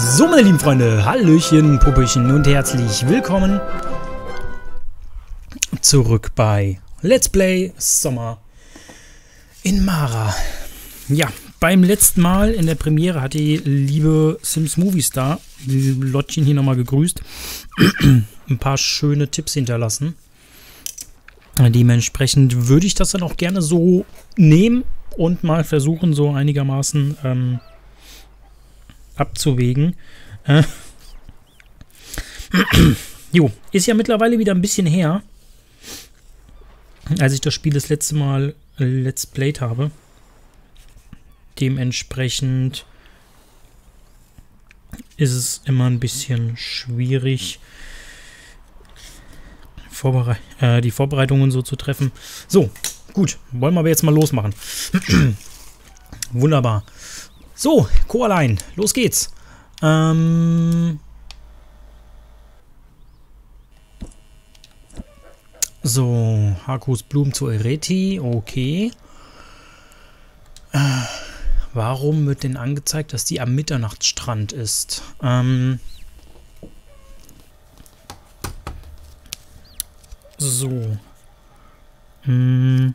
So, meine lieben Freunde, Hallöchen, Puppelchen und herzlich willkommen zurück bei Let's Play Sommer in Mara. Ja, beim letzten Mal in der Premiere hat die liebe Sims Movie Star, die Lottchen hier nochmal gegrüßt, ein paar schöne Tipps hinterlassen. Dementsprechend würde ich das dann auch gerne so nehmen und mal versuchen, so einigermaßen ähm, abzuwägen. Äh. jo, ist ja mittlerweile wieder ein bisschen her, als ich das Spiel das letzte Mal äh, Let's Played habe. Dementsprechend ist es immer ein bisschen schwierig, Vorbere äh, die Vorbereitungen so zu treffen. So, gut, wollen wir aber jetzt mal losmachen. Wunderbar. So, Coraline, los geht's. Ähm so, Hakus Blumen zu Ereti, okay. Äh, warum wird denn angezeigt, dass die am Mitternachtsstrand ist? Ähm so. Hm.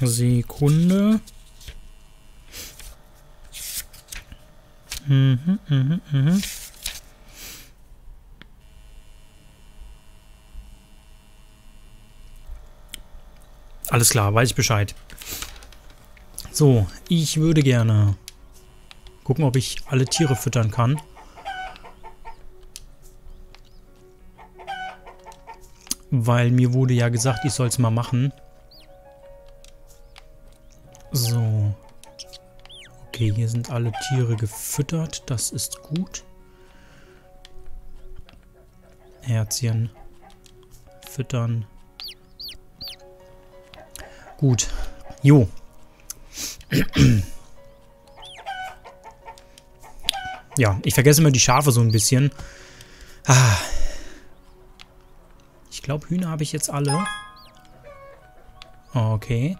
Sekunde. Mhm, mhm, mhm. Alles klar, weiß ich Bescheid. So, ich würde gerne gucken, ob ich alle Tiere füttern kann. Weil mir wurde ja gesagt, ich soll es mal machen. So. Okay, hier sind alle Tiere gefüttert. Das ist gut. Herzchen. Füttern. Gut. Jo. Ja, ich vergesse immer die Schafe so ein bisschen. Ah. Ich glaube, Hühner habe ich jetzt alle. Okay.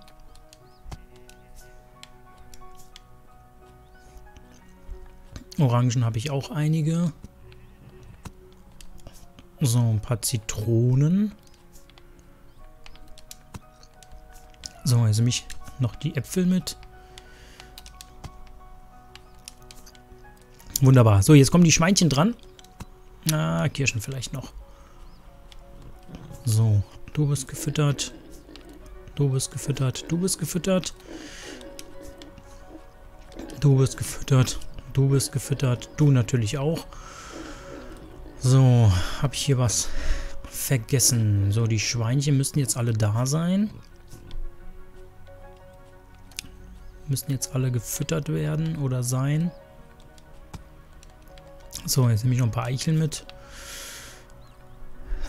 Orangen habe ich auch einige. So, ein paar Zitronen. So, also mich noch die Äpfel mit. Wunderbar. So, jetzt kommen die Schweinchen dran. Ah, Kirschen vielleicht noch. So, du bist gefüttert. Du bist gefüttert. Du bist gefüttert. Du bist gefüttert. Du bist gefüttert. Du natürlich auch. So, habe ich hier was vergessen. So, die Schweinchen müssten jetzt alle da sein. Müssen jetzt alle gefüttert werden oder sein. So, jetzt nehme ich noch ein paar Eicheln mit.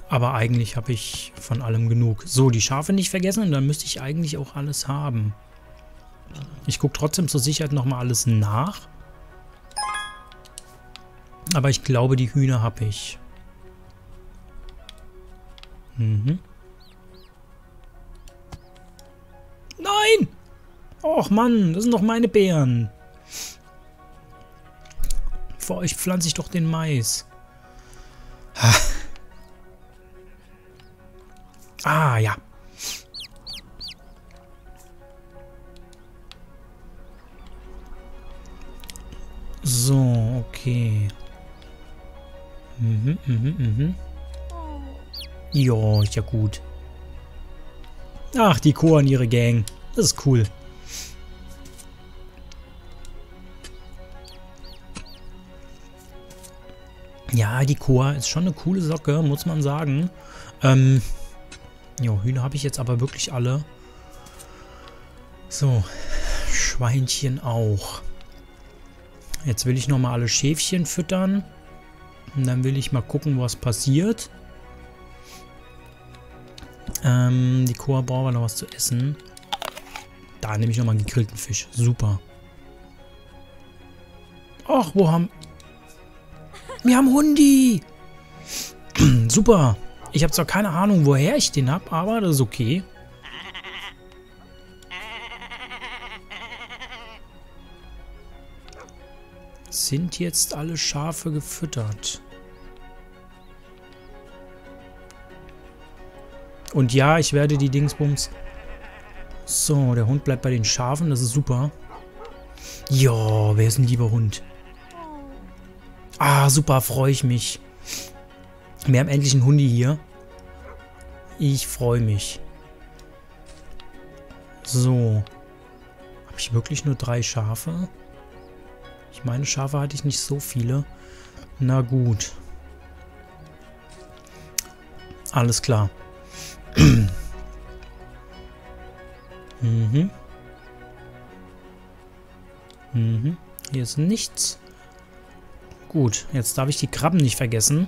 Aber eigentlich habe ich von allem genug. So, die Schafe nicht vergessen und dann müsste ich eigentlich auch alles haben. Ich gucke trotzdem zur Sicherheit nochmal alles nach. Aber ich glaube, die Hühner habe ich. Mhm. Nein! Och Mann, das sind doch meine Beeren. Vor euch pflanze ich doch den Mais. Ha. Ah, ja. So, okay. Mhm, mhm, mhm. Ja, ist ja gut. Ach, die Chor und ihre Gang. Das ist cool. Ja, die Chor ist schon eine coole Socke, muss man sagen. Ähm, jo, Hühner habe ich jetzt aber wirklich alle. So, Schweinchen auch. Jetzt will ich nochmal alle Schäfchen füttern. Und dann will ich mal gucken, was passiert. Ähm, die Koa brauchen wir noch was zu essen. Da nehme ich nochmal einen gegrillten Fisch. Super. Ach, wo haben... Wir haben Hundi! Super. Ich habe zwar keine Ahnung, woher ich den habe, aber das ist okay. Sind jetzt alle Schafe gefüttert? Und ja, ich werde die Dingsbums... So, der Hund bleibt bei den Schafen, das ist super. Ja, wer ist ein lieber Hund? Ah, super, freue ich mich. Wir haben endlich einen Hundi hier. Ich freue mich. So. Habe ich wirklich nur drei Schafe? Ich meine, Schafe hatte ich nicht so viele. Na gut. Alles klar. Mhm. Mhm. Hier ist nichts. Gut, jetzt darf ich die Krabben nicht vergessen.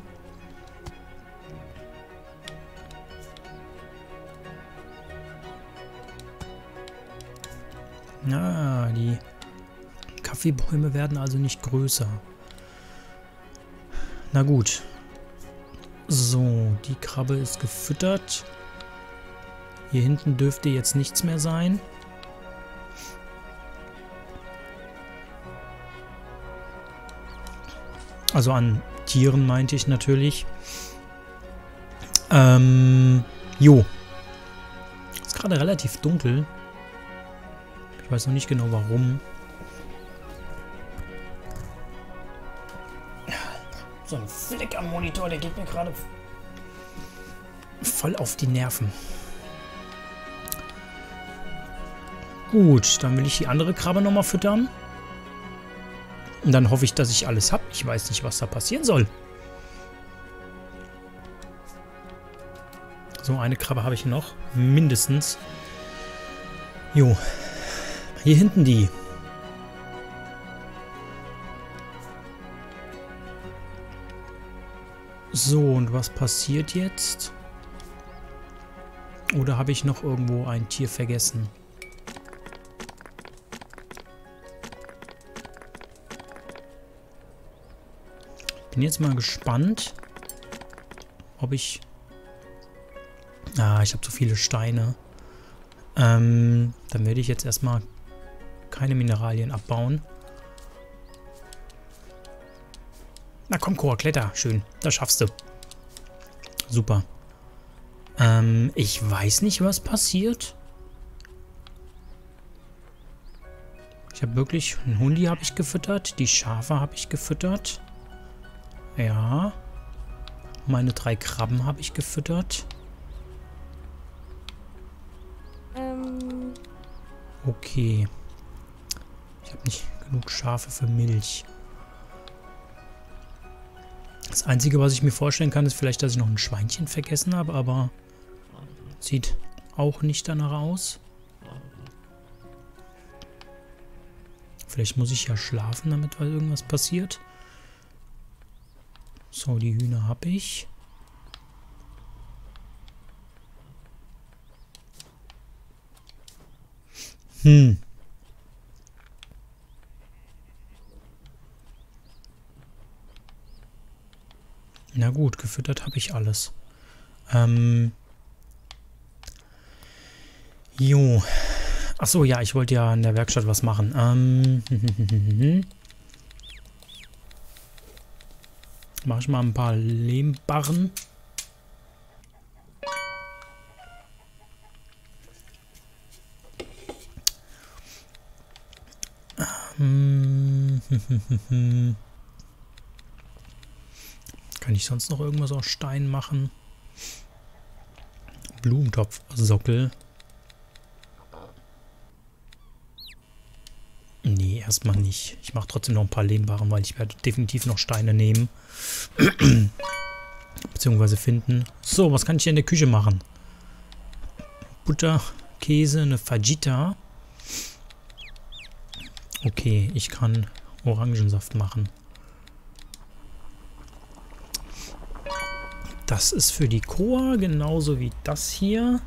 Ah, die Kaffeebäume werden also nicht größer. Na gut. So, die Krabbe ist gefüttert. Hier hinten dürfte jetzt nichts mehr sein. Also an Tieren meinte ich natürlich. Ähm, jo. Ist gerade relativ dunkel. Ich weiß noch nicht genau warum. So ein Flick am Monitor, der geht mir gerade voll auf die Nerven. Gut, dann will ich die andere Krabbe nochmal füttern. Und dann hoffe ich, dass ich alles habe. Ich weiß nicht, was da passieren soll. So, eine Krabbe habe ich noch. Mindestens. Jo. Hier hinten die. So, und was passiert jetzt? Oder habe ich noch irgendwo ein Tier vergessen? Bin jetzt mal gespannt, ob ich... Ah, ich habe zu viele Steine. Ähm, dann werde ich jetzt erstmal keine Mineralien abbauen. Na komm, Cora, kletter. Schön. Das schaffst du. Super. Ähm, ich weiß nicht, was passiert. Ich habe wirklich... Einen Hundi habe ich gefüttert. Die Schafe habe ich gefüttert. Ja. Meine drei Krabben habe ich gefüttert. Ähm. Okay. Ich habe nicht genug Schafe für Milch. Das Einzige, was ich mir vorstellen kann, ist vielleicht, dass ich noch ein Schweinchen vergessen habe, aber sieht auch nicht danach aus. Vielleicht muss ich ja schlafen, damit weil irgendwas passiert. So, die Hühner habe ich. Hm. Na gut, gefüttert habe ich alles. Ähm. Jo. Achso, ja, ich wollte ja in der Werkstatt was machen. Ähm. Mach ich mal ein paar Lehmbarren. Ähm. Kann ich sonst noch irgendwas aus Stein machen? Blumentopfsockel. Nee, erstmal nicht. Ich mache trotzdem noch ein paar Lehmbaren, weil ich werde definitiv noch Steine nehmen. Beziehungsweise finden. So, was kann ich hier in der Küche machen? Butter, Käse, eine Fajita. Okay, ich kann Orangensaft machen. Das ist für die Koa, genauso wie das hier.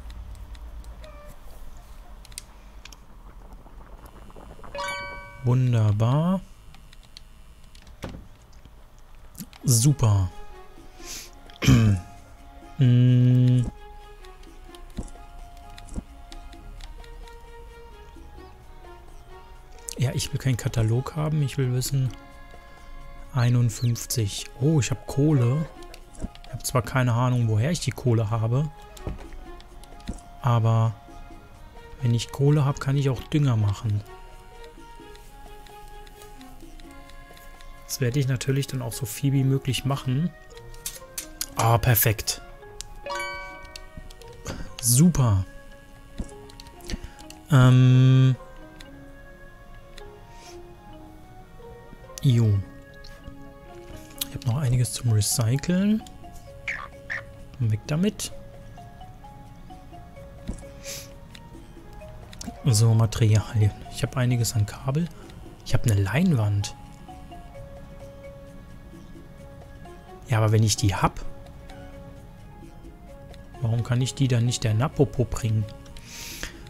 Wunderbar. Super. hm. Ja, ich will keinen Katalog haben. Ich will wissen, 51. Oh, ich habe Kohle. Ich habe zwar keine Ahnung, woher ich die Kohle habe. Aber wenn ich Kohle habe, kann ich auch Dünger machen. Werde ich natürlich dann auch so viel wie möglich machen. Ah, perfekt. Super. Ähm... Jo. Ich habe noch einiges zum Recyceln. Weg damit. So, Materialien. Ich habe einiges an Kabel. Ich habe eine Leinwand. Ja, aber wenn ich die habe, warum kann ich die dann nicht der Napopo bringen?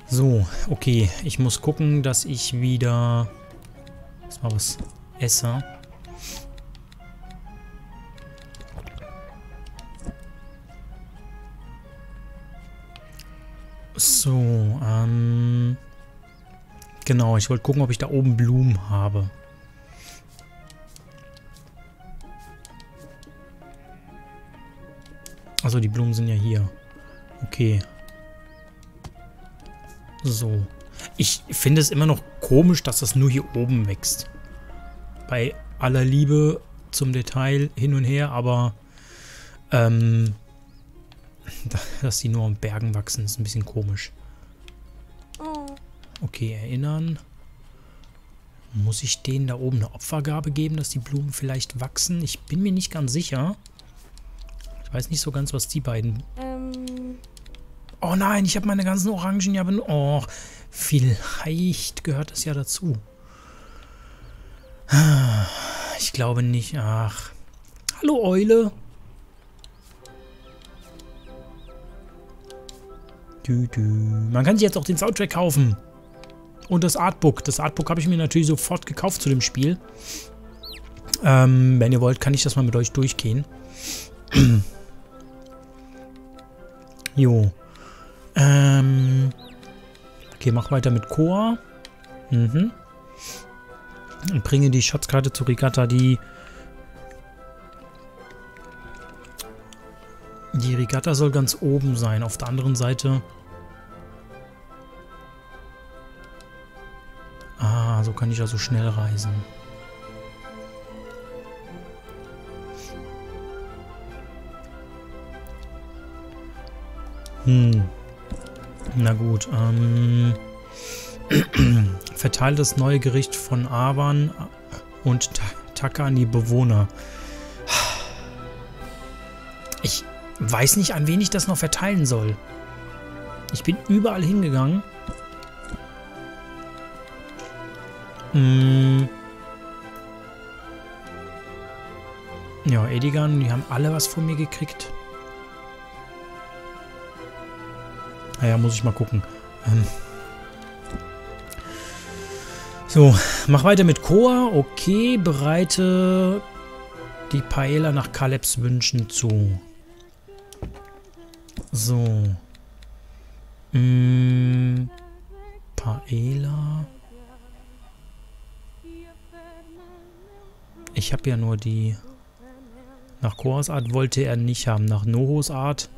So, okay. Ich muss gucken, dass ich wieder mal was esse. So, ähm... Genau, ich wollte gucken, ob ich da oben Blumen habe. Also die Blumen sind ja hier. Okay. So. Ich finde es immer noch komisch, dass das nur hier oben wächst. Bei aller Liebe zum Detail hin und her, aber ähm, dass die nur am Bergen wachsen, ist ein bisschen komisch. Oh. Okay, erinnern. Muss ich denen da oben eine Opfergabe geben, dass die Blumen vielleicht wachsen? Ich bin mir nicht ganz sicher. Ich weiß nicht so ganz, was die beiden... Ähm. Oh nein, ich habe meine ganzen Orangen ja benutzt. Oh, vielleicht gehört das ja dazu. Ich glaube nicht. Ach. Hallo, Eule. Man kann sich jetzt auch den Soundtrack kaufen. Und das Artbook. Das Artbook habe ich mir natürlich sofort gekauft zu dem Spiel. Ähm, wenn ihr wollt, kann ich das mal mit euch durchgehen. jo. Ähm. Okay, mach weiter mit Koa. Mhm. Und bringe die Schatzkarte zu Regatta, die... Die Regatta soll ganz oben sein. Auf der anderen Seite so kann ich also schnell reisen. Hm. Na gut, ähm... Verteilt das neue Gericht von Avan und Taka an die Bewohner. Ich weiß nicht, an wen ich das noch verteilen soll. Ich bin überall hingegangen. Hm. Ja, Edigan, die haben alle was von mir gekriegt. Naja, muss ich mal gucken. Ähm. So, mach weiter mit Koa. Okay, bereite die Paella nach Kalebs Wünschen zu. So. Mm, Paella. Ich habe ja nur die... Nach Koras Art wollte er nicht haben. Nach Nohos Art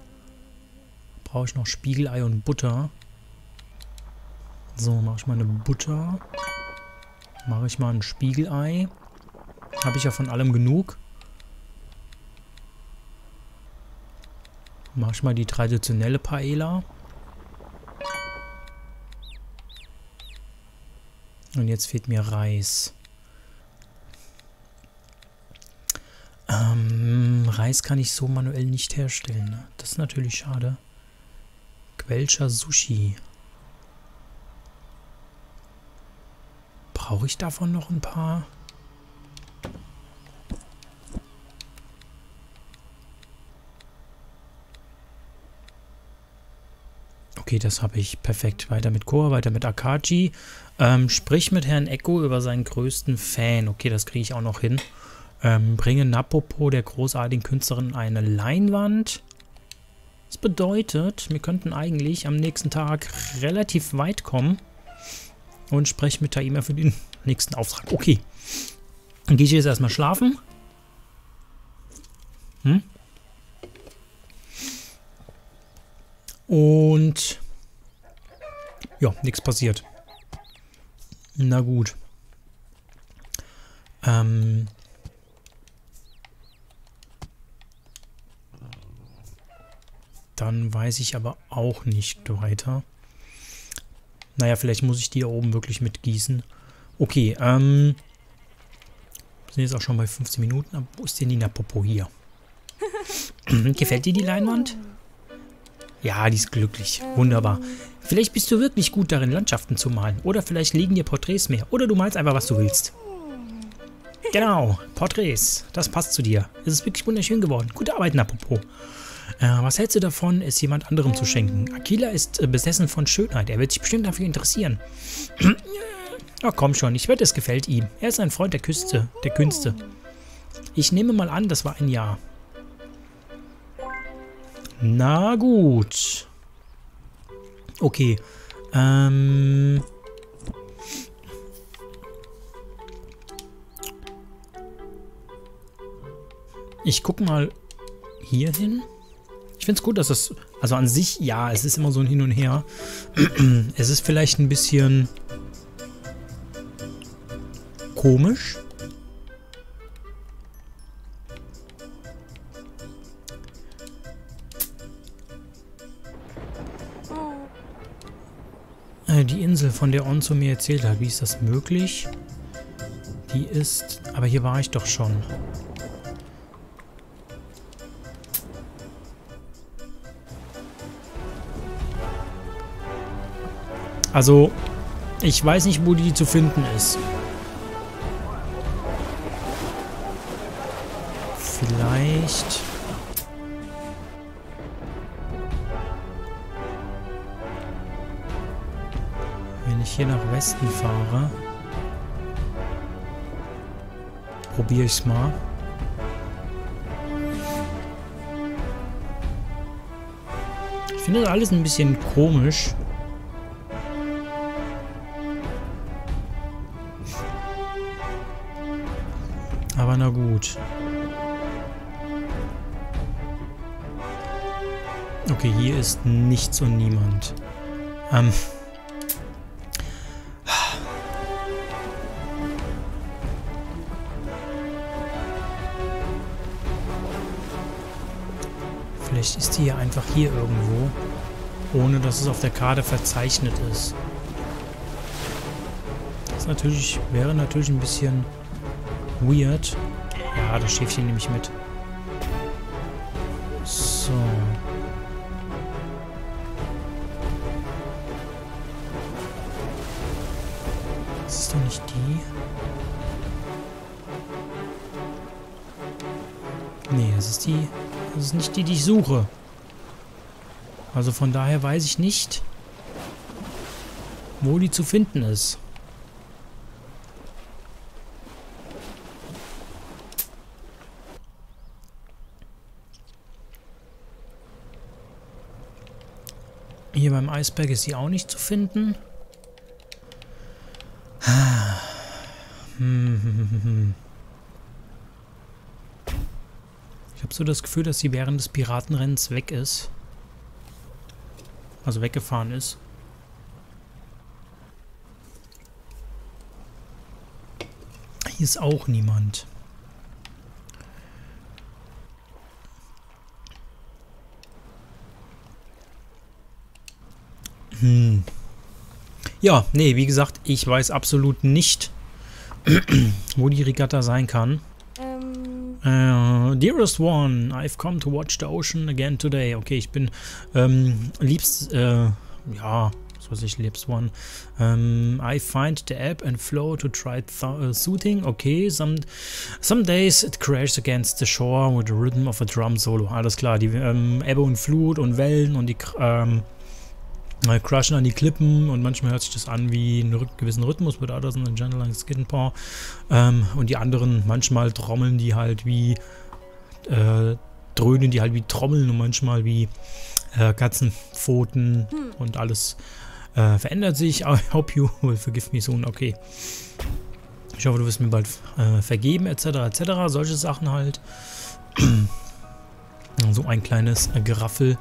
brauche ich noch Spiegelei und Butter. So, mache ich mal eine Butter. Mache ich mal ein Spiegelei. Habe ich ja von allem genug. Mache ich mal die traditionelle Paella. Und jetzt fehlt mir Reis. Ähm, Reis kann ich so manuell nicht herstellen. Ne? Das ist natürlich schade. Quelcher Sushi. Brauche ich davon noch ein paar? Okay, das habe ich. Perfekt. Weiter mit Koa, weiter mit Akachi. Ähm, sprich mit Herrn Echo über seinen größten Fan. Okay, das kriege ich auch noch hin. Ähm, bringe Napopo, der großartigen Künstlerin, eine Leinwand. Bedeutet, wir könnten eigentlich am nächsten Tag relativ weit kommen und spreche mit Taima für den nächsten Auftrag. Okay. Dann gehe ich jetzt erstmal schlafen. Hm? Und ja, nichts passiert. Na gut. Ähm. Dann weiß ich aber auch nicht weiter. Naja, vielleicht muss ich die hier oben wirklich mitgießen. Okay, ähm. Wir sind jetzt auch schon bei 15 Minuten. wo ist denn die Napopo hier? Gefällt dir die Leinwand? Ja, die ist glücklich. Wunderbar. Vielleicht bist du wirklich gut darin, Landschaften zu malen. Oder vielleicht liegen dir Porträts mehr. Oder du malst einfach, was du willst. Genau, Porträts. Das passt zu dir. Es ist wirklich wunderschön geworden. Gute Arbeit, Napopo. Äh, was hältst du davon, es jemand anderem zu schenken? Aquila ist äh, besessen von Schönheit. Er wird sich bestimmt dafür interessieren. Ach komm schon, ich wette, es gefällt ihm. Er ist ein Freund der Küste, der Künste. Ich nehme mal an, das war ein Ja. Na gut. Okay. Ähm. Ich guck mal hier hin. Ich finde es gut, dass das... Also an sich, ja, es ist immer so ein Hin und Her. es ist vielleicht ein bisschen komisch. Äh, die Insel, von der Onzo mir erzählt hat, wie ist das möglich? Die ist... Aber hier war ich doch schon. Also, ich weiß nicht, wo die zu finden ist. Vielleicht... Wenn ich hier nach Westen fahre... Probiere ich es mal. Ich finde das alles ein bisschen komisch. Gut. Okay, hier ist nichts und niemand. Ähm. Vielleicht ist die ja einfach hier irgendwo, ohne dass es auf der Karte verzeichnet ist. Das natürlich, wäre natürlich ein bisschen weird. Ja, das Schäfchen nehme ich mit. So. Das ist doch nicht die. Nee, das ist die. Das ist nicht die, die ich suche. Also von daher weiß ich nicht, wo die zu finden ist. Hier beim Eisberg ist sie auch nicht zu finden. Ich habe so das Gefühl, dass sie während des Piratenrennens weg ist. Also weggefahren ist. Hier ist auch niemand. Hm. Ja, nee, wie gesagt, ich weiß absolut nicht, wo die Regatta sein kann. Uh, dearest one, I've come to watch the ocean again today. Okay, ich bin ähm, liebst, äh, ja, was weiß ich, liebst one. Um, I find the ebb and flow to try uh, soothing. Okay, some, some days it crashes against the shore with the rhythm of a drum solo. Alles klar, die ähm, Ebbe und Flut und Wellen und die ähm, äh, crashen an die Klippen und manchmal hört sich das an wie einen gewissen Rhythmus mit Others and General Skin Paw. Ähm, und die anderen, manchmal trommeln die halt wie, äh, dröhnen die halt wie Trommeln und manchmal wie äh, Katzenpfoten hm. und alles äh, verändert sich. I hope you will forgive me soon. Okay. Ich hoffe, du wirst mir bald äh, vergeben, etc., etc. Solche Sachen halt. So ein kleines Geraffel.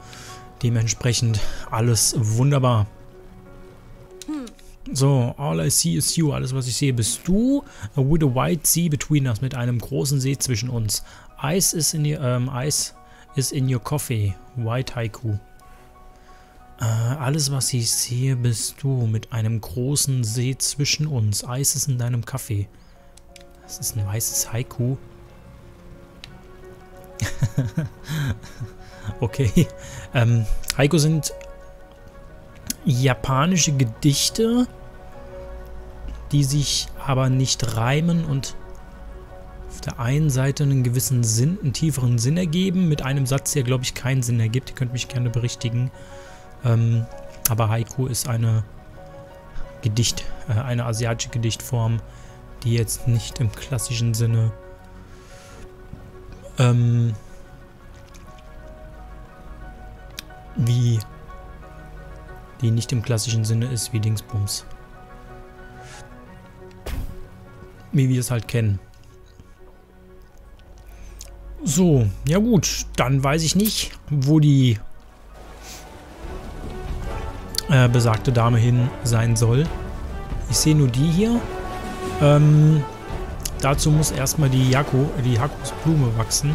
Dementsprechend alles wunderbar. So, all I see is you. Alles, was ich sehe, bist du. With a white sea between us. Mit einem großen See zwischen uns. Ice is in your, ähm, Ice is in your coffee. White Haiku. Äh, alles, was ich sehe, bist du. Mit einem großen See zwischen uns. Eis ist in deinem Kaffee. Das ist ein weißes Haiku. okay. Ähm, Haiku sind japanische Gedichte, die sich aber nicht reimen und auf der einen Seite einen gewissen Sinn, einen tieferen Sinn ergeben, mit einem Satz, der glaube ich keinen Sinn ergibt. Ihr könnt mich gerne berichtigen. Ähm, aber Haiku ist eine Gedicht, äh, eine asiatische Gedichtform, die jetzt nicht im klassischen Sinne ähm, wie die nicht im klassischen Sinne ist wie Dingsbums. Wie wir es halt kennen. So, ja gut, dann weiß ich nicht, wo die äh, besagte Dame hin sein soll. Ich sehe nur die hier. Ähm, dazu muss erstmal die Jako, die Hakusblume wachsen.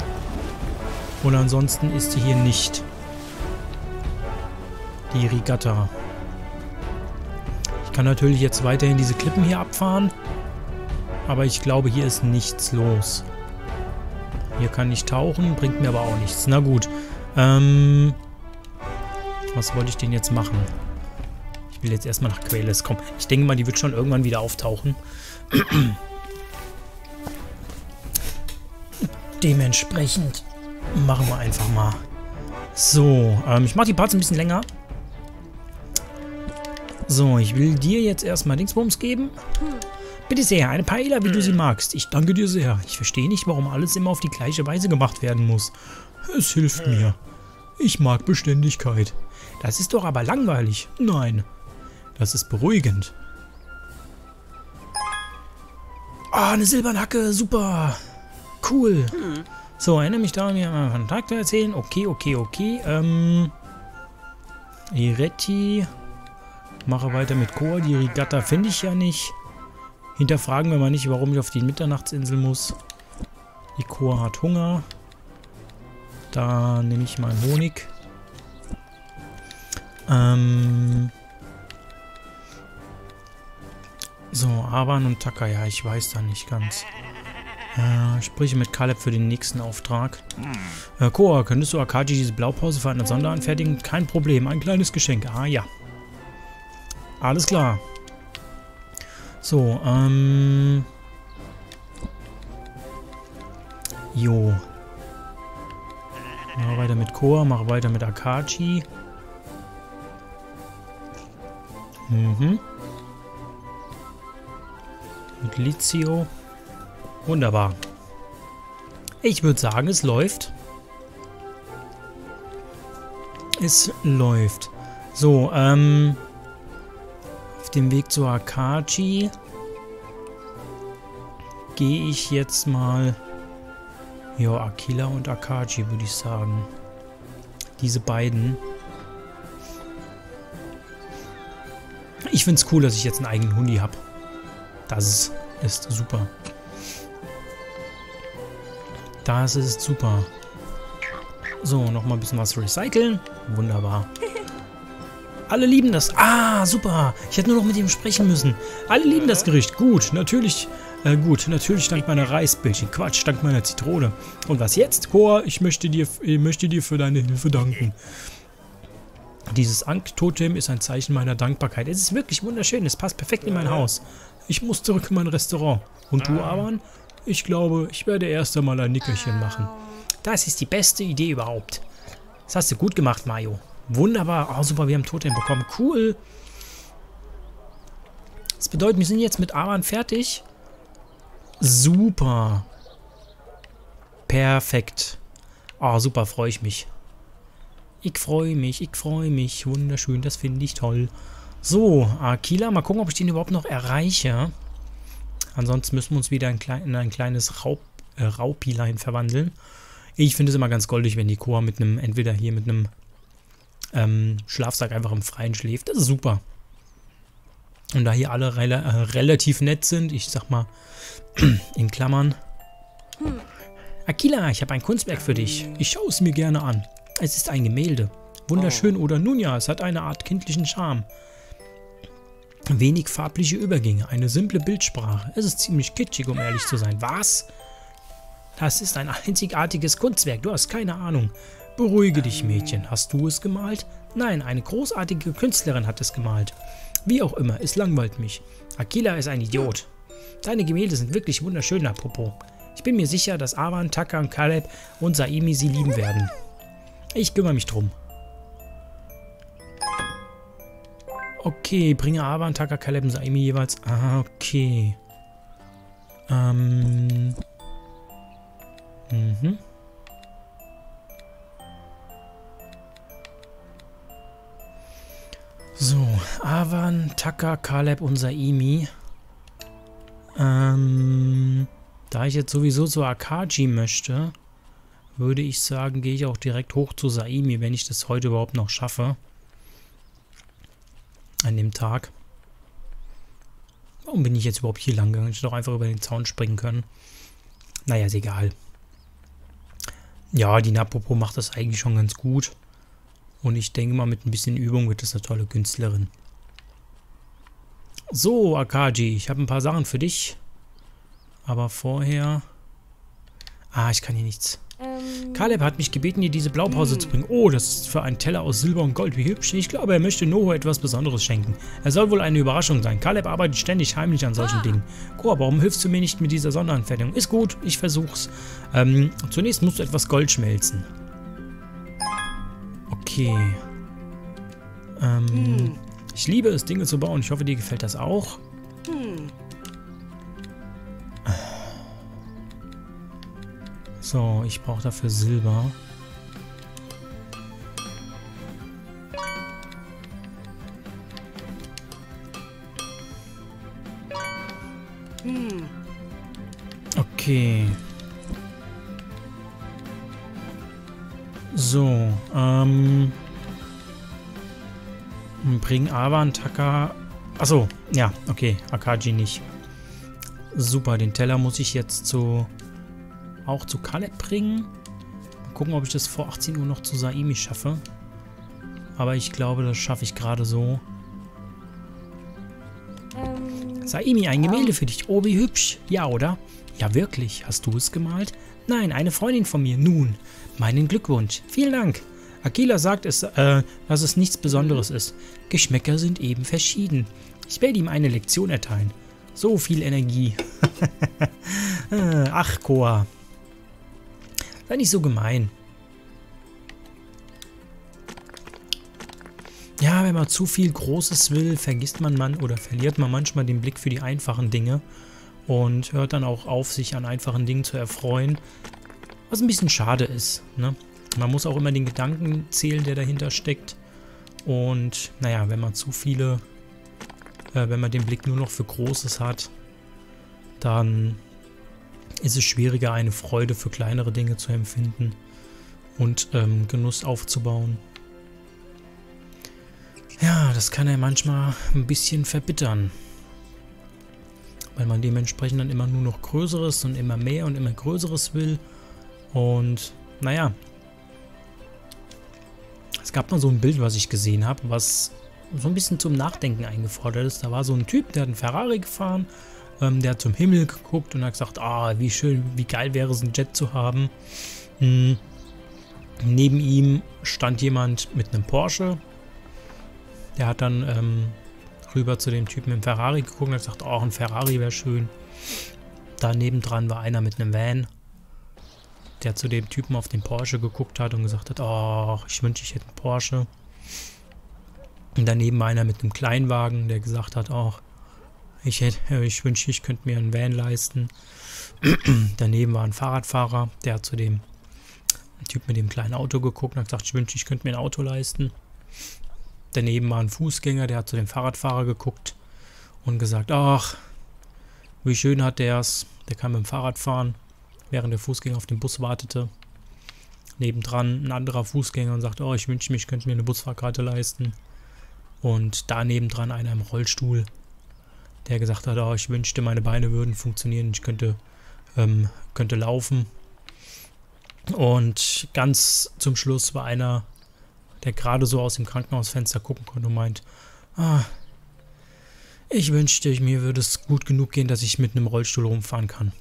Und ansonsten ist sie hier nicht. Die Regatta. Ich kann natürlich jetzt weiterhin diese Klippen hier abfahren. Aber ich glaube, hier ist nichts los. Hier kann ich tauchen, bringt mir aber auch nichts. Na gut. Ähm, was wollte ich denn jetzt machen? Ich will jetzt erstmal nach Queles kommen. Ich denke mal, die wird schon irgendwann wieder auftauchen. Dementsprechend machen wir einfach mal. So, ähm, ich mache die Parts ein bisschen länger. So, ich will dir jetzt erstmal Dingsbums geben. Bitte sehr, eine Paella, wie du sie magst. Ich danke dir sehr. Ich verstehe nicht, warum alles immer auf die gleiche Weise gemacht werden muss. Es hilft mir. Ich mag Beständigkeit. Das ist doch aber langweilig. Nein, das ist beruhigend. Ah, oh, eine Silbernhacke, super. Cool. So, erinnere mich daran, mir von Tag zu erzählen. Okay, okay, okay. Ähm, Iretti. Mache weiter mit Chor. Die Regatta finde ich ja nicht. Hinterfragen wir mal nicht, warum ich auf die Mitternachtsinsel muss. Die Chor hat Hunger. Da nehme ich mal Honig. Ähm... So, Aban und Takaya, ich weiß da nicht ganz. Äh, spreche mit Kaleb für den nächsten Auftrag. Äh, Koa, könntest du Akaji diese Blaupause für eine Sonder anfertigen? Kein Problem, ein kleines Geschenk. Ah, ja. Alles klar. So, ähm... Jo. Mach weiter mit Koa, mach weiter mit Akachi. Mhm. Mit Lizio. Wunderbar. Ich würde sagen, es läuft. Es läuft. So, ähm... Auf dem Weg zu Akachi gehe ich jetzt mal... Ja, Akila und Akachi, würde ich sagen. Diese beiden. Ich finde es cool, dass ich jetzt einen eigenen Hundi habe. Das ist super. Das ist super. So, nochmal ein bisschen was recyceln. Wunderbar. Alle lieben das. Ah, super. Ich hätte nur noch mit ihm sprechen müssen. Alle lieben das Gericht. Gut, natürlich. Äh, gut, natürlich dank meiner Reisbällchen. Quatsch, dank meiner Zitrone. Und was jetzt, Chor? Ich möchte dir, ich möchte dir für deine Hilfe danken. Dieses Ankh-Totem ist ein Zeichen meiner Dankbarkeit. Es ist wirklich wunderschön. Es passt perfekt in mein Haus. Ich muss zurück in mein Restaurant. Und du, Aban? Ich glaube, ich werde erst einmal ein Nickerchen machen. Das ist die beste Idee überhaupt. Das hast du gut gemacht, Mario. Wunderbar. Oh, super, wir haben Totem bekommen. Cool. Das bedeutet, wir sind jetzt mit Aban fertig. Super. Perfekt. Oh, super, freue ich mich. Ich freue mich, ich freue mich. Wunderschön, das finde ich toll. So, Akila, mal gucken, ob ich den überhaupt noch erreiche. Ansonsten müssen wir uns wieder in ein kleines Raub, äh, Raupilein verwandeln. Ich finde es immer ganz goldig, wenn die Koa mit einem, entweder hier mit einem ähm, Schlafsack einfach im Freien schläft. Das ist super. Und da hier alle rela äh, relativ nett sind, ich sag mal in Klammern. Akila, ich habe ein Kunstwerk für dich. Ich schaue es mir gerne an. Es ist ein Gemälde. Wunderschön, oder? Nun ja, es hat eine Art kindlichen Charme. Wenig farbliche Übergänge, eine simple Bildsprache. Es ist ziemlich kitschig, um ehrlich zu sein. Was? Das ist ein einzigartiges Kunstwerk, du hast keine Ahnung. Beruhige dich, Mädchen. Hast du es gemalt? Nein, eine großartige Künstlerin hat es gemalt. Wie auch immer, es langweilt mich. Akila ist ein Idiot. Deine Gemälde sind wirklich wunderschön, apropos. Ich bin mir sicher, dass Avan, Taka und Kaleb und Saimi sie lieben werden. Ich kümmere mich drum. Okay, bringe Avan, Taka, Kaleb und Saimi jeweils. Ah, okay. Ähm. Mhm. So, Avan, Taka, Kaleb und Saimi. Ähm, da ich jetzt sowieso zu Akaji möchte, würde ich sagen, gehe ich auch direkt hoch zu Saimi, wenn ich das heute überhaupt noch schaffe. An dem Tag. Warum bin ich jetzt überhaupt hier lang gegangen? Ich hätte doch einfach über den Zaun springen können. Naja, ist egal. Ja, die Napopo macht das eigentlich schon ganz gut. Und ich denke mal, mit ein bisschen Übung wird das eine tolle Künstlerin. So, Akaji, ich habe ein paar Sachen für dich. Aber vorher... Ah, ich kann hier nichts. Ähm, Caleb hat mich gebeten, dir diese Blaupause hm. zu bringen. Oh, das ist für einen Teller aus Silber und Gold. Wie hübsch. Ich glaube, er möchte Noho etwas Besonderes schenken. Er soll wohl eine Überraschung sein. Caleb arbeitet ständig heimlich an solchen ah. Dingen. Koa, warum hilfst du mir nicht mit dieser Sonderanfertigung? Ist gut, ich versuch's. Ähm, zunächst musst du etwas Gold schmelzen. Okay. Ähm, hm. Ich liebe es, Dinge zu bauen. Ich hoffe, dir gefällt das auch. Hm. So, ich brauche dafür Silber. Hm. Okay. So, ähm... Bring Avan, Taka... Achso, ja, okay, Akaji nicht. Super, den Teller muss ich jetzt zu... Auch zu Kaleb bringen. Mal gucken, ob ich das vor 18 Uhr noch zu Saimi schaffe. Aber ich glaube, das schaffe ich gerade so. Saimi, ein Gemälde für dich. Oh, wie hübsch. Ja, oder? Ja, wirklich. Hast du es gemalt? Nein, eine Freundin von mir. Nun, meinen Glückwunsch. Vielen Dank. Akila sagt, es, äh, dass es nichts Besonderes ist. Geschmäcker sind eben verschieden. Ich werde ihm eine Lektion erteilen. So viel Energie. Ach, Koa. Sei nicht so gemein. Ja, wenn man zu viel Großes will, vergisst man man oder verliert man manchmal den Blick für die einfachen Dinge und hört dann auch auf, sich an einfachen Dingen zu erfreuen, was ein bisschen schade ist. Ne? Man muss auch immer den Gedanken zählen, der dahinter steckt. Und naja, wenn man zu viele, äh, wenn man den Blick nur noch für Großes hat, dann ist es schwieriger, eine Freude für kleinere Dinge zu empfinden und ähm, Genuss aufzubauen. Ja, das kann er manchmal ein bisschen verbittern weil man dementsprechend dann immer nur noch Größeres und immer mehr und immer Größeres will. Und naja, es gab mal so ein Bild, was ich gesehen habe, was so ein bisschen zum Nachdenken eingefordert ist. Da war so ein Typ, der hat einen Ferrari gefahren, ähm, der hat zum Himmel geguckt und hat gesagt, ah, wie schön, wie geil wäre es, einen Jet zu haben. Hm. Neben ihm stand jemand mit einem Porsche. Der hat dann ähm, rüber zu dem Typen im Ferrari geguckt und hat gesagt, oh, ein Ferrari wäre schön. Da nebendran war einer mit einem Van, der zu dem Typen auf den Porsche geguckt hat und gesagt hat, oh, ich wünsche, ich hätte einen Porsche. Und daneben war einer mit einem Kleinwagen, der gesagt hat, oh, ich, hätte, ich wünsche, ich könnte mir einen Van leisten. daneben war ein Fahrradfahrer, der zu dem Typ mit dem kleinen Auto geguckt und hat gesagt, ich wünsche, ich könnte mir ein Auto leisten. Daneben war ein Fußgänger, der hat zu dem Fahrradfahrer geguckt und gesagt, ach, wie schön hat der es. Der kann mit dem Fahrrad fahren, während der Fußgänger auf den Bus wartete. nebendran ein anderer Fußgänger und sagt, oh, ich wünsche mich, ich könnte mir eine Busfahrkarte leisten. Und da nebendran einer im Rollstuhl, der gesagt hat, oh, ich wünschte, meine Beine würden funktionieren, ich könnte, ähm, könnte laufen. Und ganz zum Schluss war einer, der gerade so aus dem Krankenhausfenster gucken konnte und meint, ah, ich wünschte, mir würde es gut genug gehen, dass ich mit einem Rollstuhl rumfahren kann.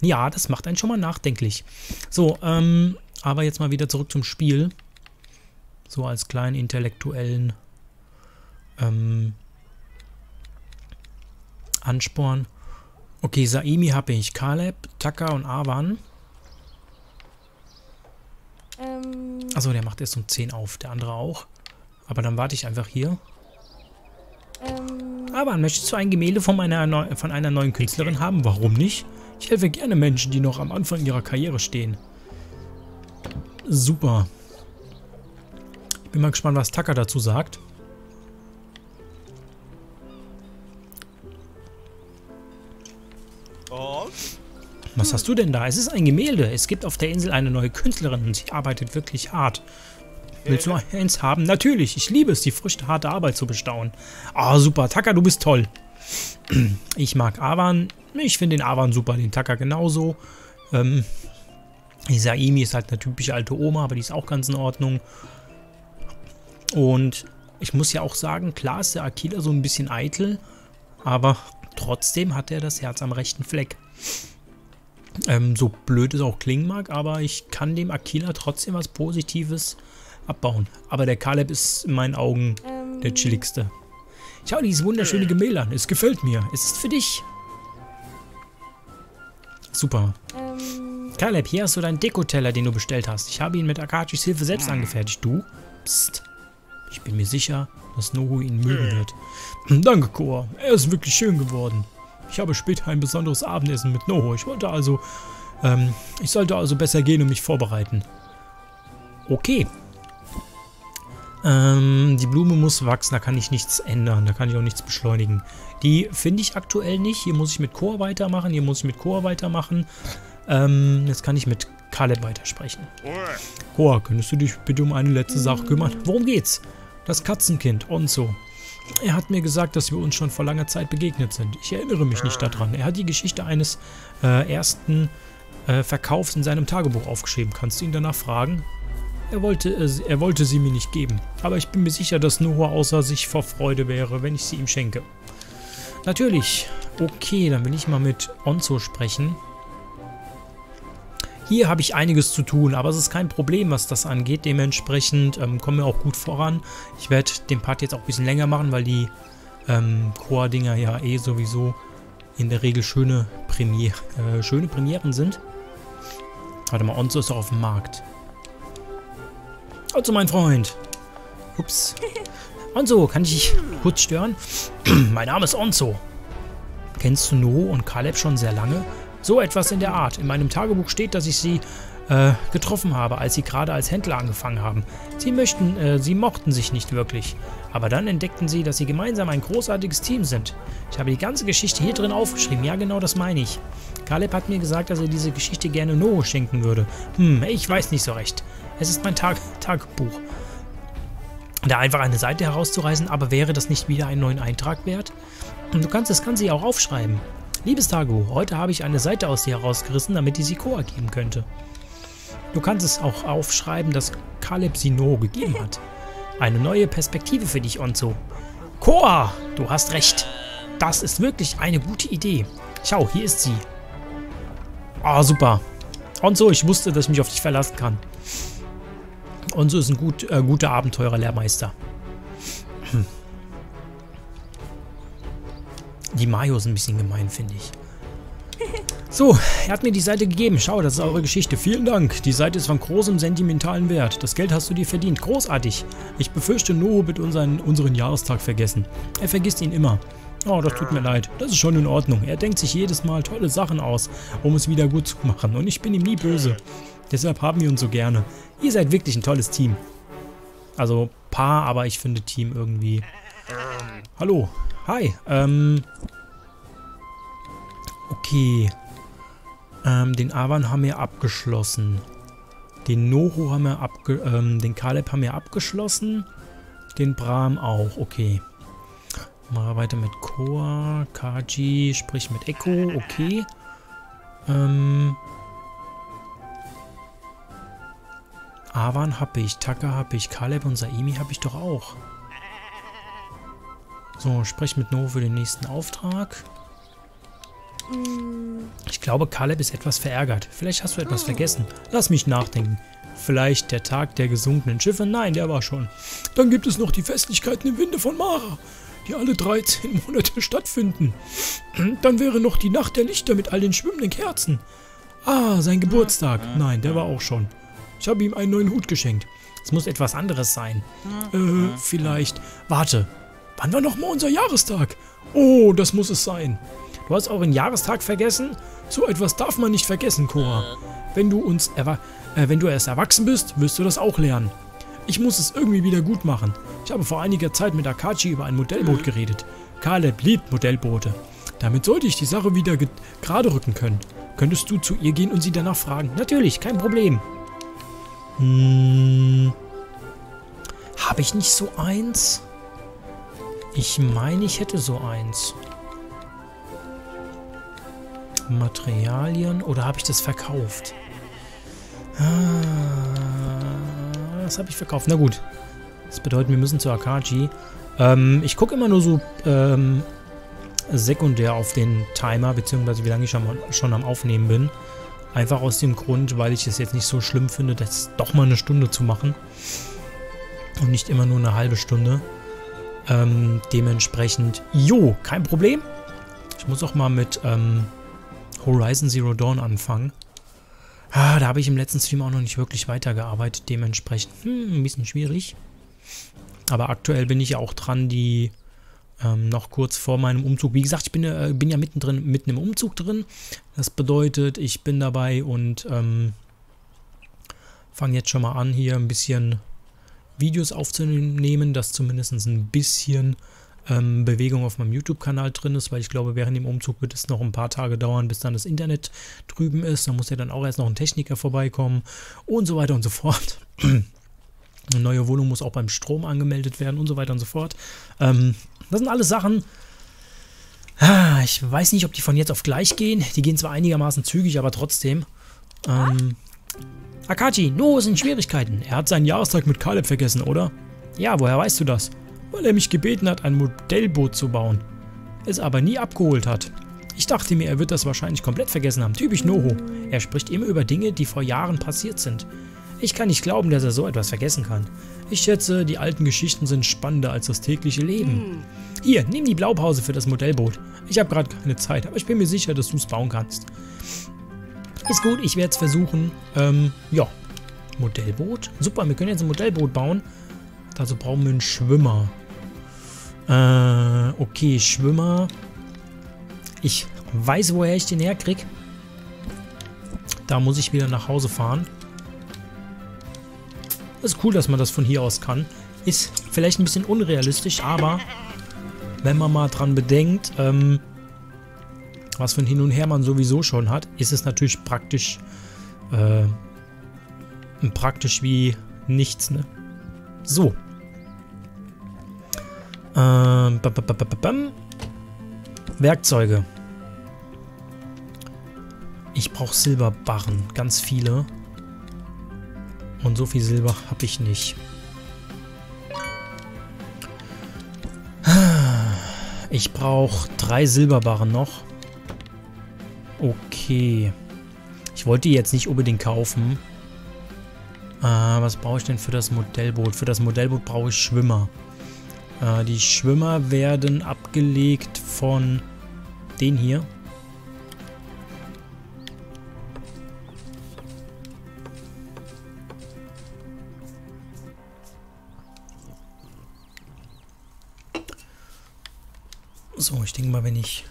Ja, das macht einen schon mal nachdenklich. So, ähm, aber jetzt mal wieder zurück zum Spiel. So als kleinen intellektuellen ähm, Ansporn. Okay, Saimi habe ich. Kaleb, Taka und Avan. Ähm. Achso, der macht erst um 10 auf. Der andere auch. Aber dann warte ich einfach hier. Ähm. Avan, möchtest du ein Gemälde von einer, von einer neuen Künstlerin haben? Warum nicht? Ich helfe gerne Menschen, die noch am Anfang ihrer Karriere stehen. Super. Ich bin mal gespannt, was Taka dazu sagt. Was hast du denn da? Es ist ein Gemälde. Es gibt auf der Insel eine neue Künstlerin und sie arbeitet wirklich hart. Willst du eins haben? Natürlich. Ich liebe es, die Früchte harter Arbeit zu bestaunen. Ah, oh, super. Taka, du bist toll. Ich mag Avan. Ich finde den Avan super. Den Taka genauso. Ähm, Isaimi ist halt eine typische alte Oma, aber die ist auch ganz in Ordnung. Und ich muss ja auch sagen, klar ist der Akila so ein bisschen eitel, aber trotzdem hat er das Herz am rechten Fleck. Ähm, so blöd es auch klingen mag, aber ich kann dem Aquila trotzdem was Positives abbauen. Aber der Kaleb ist in meinen Augen ähm. der chilligste. Schau dieses wunderschöne Gemälde an. Es gefällt mir. Es ist für dich. Super. Ähm. Caleb, hier hast du deinen Dekoteller, den du bestellt hast. Ich habe ihn mit Akachis Hilfe selbst angefertigt. Du? Psst. Ich bin mir sicher, dass Nohu ihn mögen wird. Danke, Koa. Er ist wirklich schön geworden. Ich habe später ein besonderes Abendessen mit Noho. Ich wollte also... Ähm, ich sollte also besser gehen und mich vorbereiten. Okay. Ähm, die Blume muss wachsen, da kann ich nichts ändern, da kann ich auch nichts beschleunigen. Die finde ich aktuell nicht. Hier muss ich mit Chor weitermachen, hier muss ich mit Chor weitermachen. Ähm, jetzt kann ich mit Kaleb weitersprechen. Chor, könntest du dich bitte um eine letzte Sache kümmern? Worum geht's? Das Katzenkind, und so. Er hat mir gesagt, dass wir uns schon vor langer Zeit begegnet sind. Ich erinnere mich nicht daran. Er hat die Geschichte eines äh, ersten äh, Verkaufs in seinem Tagebuch aufgeschrieben. Kannst du ihn danach fragen? Er wollte, äh, er wollte sie mir nicht geben. Aber ich bin mir sicher, dass Noah außer sich vor Freude wäre, wenn ich sie ihm schenke. Natürlich. Okay, dann will ich mal mit Onzo sprechen. Hier habe ich einiges zu tun, aber es ist kein Problem, was das angeht. Dementsprechend ähm, kommen wir auch gut voran. Ich werde den Part jetzt auch ein bisschen länger machen, weil die ähm, Core-Dinger ja eh sowieso in der Regel schöne, Premier äh, schöne Premieren sind. Warte mal, Onzo ist doch auf dem Markt. Also mein Freund. Ups. Onzo, kann ich dich kurz stören? mein Name ist Onzo. Kennst du No und Caleb schon sehr lange? So etwas in der Art. In meinem Tagebuch steht, dass ich sie äh, getroffen habe, als sie gerade als Händler angefangen haben. Sie möchten, äh, sie mochten sich nicht wirklich. Aber dann entdeckten sie, dass sie gemeinsam ein großartiges Team sind. Ich habe die ganze Geschichte hier drin aufgeschrieben. Ja, genau das meine ich. Caleb hat mir gesagt, dass er diese Geschichte gerne Noho schenken würde. Hm, ich weiß nicht so recht. Es ist mein Tag Tagebuch. Da einfach eine Seite herauszureißen, aber wäre das nicht wieder einen neuen Eintrag wert? Und du kannst das Ganze ja auch aufschreiben. Liebes Tagu, heute habe ich eine Seite aus dir herausgerissen, damit die sie Koa geben könnte. Du kannst es auch aufschreiben, dass Caleb sie No gegeben hat. Eine neue Perspektive für dich, Onzo. Koa, du hast recht. Das ist wirklich eine gute Idee. Schau, hier ist sie. Ah, oh, super. Onzo, ich wusste, dass ich mich auf dich verlassen kann. Onzo ist ein gut, äh, guter Abenteurer-Lehrmeister. Die Mayo ist ein bisschen gemein, finde ich. So, er hat mir die Seite gegeben. Schau, das ist eure Geschichte. Vielen Dank. Die Seite ist von großem sentimentalen Wert. Das Geld hast du dir verdient. Großartig. Ich befürchte, Noho wird unseren, unseren Jahrestag vergessen. Er vergisst ihn immer. Oh, das tut mir leid. Das ist schon in Ordnung. Er denkt sich jedes Mal tolle Sachen aus, um es wieder gut zu machen. Und ich bin ihm nie böse. Deshalb haben wir uns so gerne. Ihr seid wirklich ein tolles Team. Also Paar, aber ich finde Team irgendwie... Hallo. Hi. Ähm. Okay. Ähm, den Avan haben wir abgeschlossen. Den Noho haben wir abge ähm, den Kaleb haben wir abgeschlossen. Den Bram auch, okay. Wir weiter mit Koa, Kaji, sprich mit Echo, okay. Ähm, Avan habe ich, Taka habe ich, Kaleb und Saimi habe ich doch auch. So, sprich mit Novo für den nächsten Auftrag. Ich glaube, Kaleb ist etwas verärgert. Vielleicht hast du etwas vergessen. Lass mich nachdenken. Vielleicht der Tag der gesunkenen Schiffe? Nein, der war schon. Dann gibt es noch die Festlichkeiten im Winde von Mara, die alle 13 Monate stattfinden. Dann wäre noch die Nacht der Lichter mit all den schwimmenden Kerzen. Ah, sein Geburtstag. Nein, der war auch schon. Ich habe ihm einen neuen Hut geschenkt. Es muss etwas anderes sein. Äh, vielleicht. Warte. Wann war nochmal unser Jahrestag? Oh, das muss es sein. Du hast euren Jahrestag vergessen? So etwas darf man nicht vergessen, Cora. Wenn du uns äh, wenn du erst erwachsen bist, wirst du das auch lernen. Ich muss es irgendwie wieder gut machen. Ich habe vor einiger Zeit mit Akachi über ein Modellboot geredet. Caleb liebt Modellboote. Damit sollte ich die Sache wieder gerade rücken können. Könntest du zu ihr gehen und sie danach fragen? Natürlich, kein Problem. Hm. Habe ich nicht so eins? Ich meine, ich hätte so eins. Materialien oder habe ich das verkauft? Ah, das habe ich verkauft. Na gut. Das bedeutet, wir müssen zu Akachi. Ähm, ich gucke immer nur so ähm, sekundär auf den Timer, beziehungsweise wie lange ich schon, schon am Aufnehmen bin. Einfach aus dem Grund, weil ich es jetzt nicht so schlimm finde, das doch mal eine Stunde zu machen. Und nicht immer nur eine halbe Stunde. Ähm, dementsprechend, jo, kein Problem. Ich muss auch mal mit ähm, Horizon Zero Dawn anfangen. Ah, da habe ich im letzten Stream auch noch nicht wirklich weitergearbeitet. Dementsprechend, hm, ein bisschen schwierig. Aber aktuell bin ich ja auch dran, die ähm, noch kurz vor meinem Umzug. Wie gesagt, ich bin, äh, bin ja mittendrin, mitten im Umzug drin. Das bedeutet, ich bin dabei und ähm, fange jetzt schon mal an, hier ein bisschen Videos aufzunehmen, dass zumindest ein bisschen ähm, Bewegung auf meinem YouTube-Kanal drin ist, weil ich glaube, während dem Umzug wird es noch ein paar Tage dauern, bis dann das Internet drüben ist. Da muss ja dann auch erst noch ein Techniker vorbeikommen und so weiter und so fort. Eine neue Wohnung muss auch beim Strom angemeldet werden und so weiter und so fort. Ähm, das sind alles Sachen. Ah, ich weiß nicht, ob die von jetzt auf gleich gehen. Die gehen zwar einigermaßen zügig, aber trotzdem. Ähm, Akachi, No sind Schwierigkeiten. Er hat seinen Jahrestag mit Caleb vergessen, oder? Ja, woher weißt du das? Weil er mich gebeten hat, ein Modellboot zu bauen. Es aber nie abgeholt hat. Ich dachte mir, er wird das wahrscheinlich komplett vergessen haben. Typisch Noho. Er spricht immer über Dinge, die vor Jahren passiert sind. Ich kann nicht glauben, dass er so etwas vergessen kann. Ich schätze, die alten Geschichten sind spannender als das tägliche Leben. Hm. Hier, nimm die Blaupause für das Modellboot. Ich habe gerade keine Zeit, aber ich bin mir sicher, dass du es bauen kannst. Ist gut, ich werde es versuchen. Ähm, ja. Modellboot? Super, wir können jetzt ein Modellboot bauen. Dazu brauchen wir einen Schwimmer. Äh, okay, Schwimmer. Ich weiß, woher ich den herkrieg. Da muss ich wieder nach Hause fahren. Ist cool, dass man das von hier aus kann. Ist vielleicht ein bisschen unrealistisch, aber wenn man mal dran bedenkt, ähm, was für ein Hin und Her man sowieso schon hat, ist es natürlich praktisch, äh, praktisch wie nichts, ne? So. Ähm, Werkzeuge. Ich brauche Silberbarren, ganz viele. Und so viel Silber habe ich nicht. Ich brauche drei Silberbarren noch. Okay. Ich wollte die jetzt nicht unbedingt kaufen. Äh, was brauche ich denn für das Modellboot? Für das Modellboot brauche ich Schwimmer. Äh, die Schwimmer werden abgelegt von den hier. So, ich denke mal, wenn ich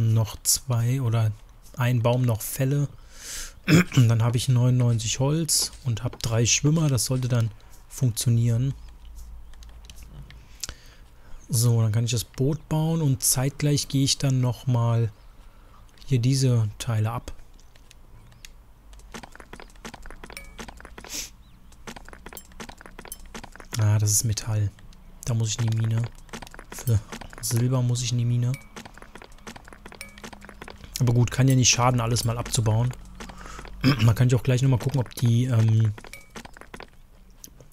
noch zwei oder ein Baum noch Fälle. dann habe ich 99 Holz und habe drei Schwimmer. Das sollte dann funktionieren. So, dann kann ich das Boot bauen und zeitgleich gehe ich dann nochmal hier diese Teile ab. Ah, das ist Metall. Da muss ich in die Mine. Für Silber muss ich in die Mine. Aber gut, kann ja nicht schaden, alles mal abzubauen. Man kann ja auch gleich nochmal gucken, ob die, ähm,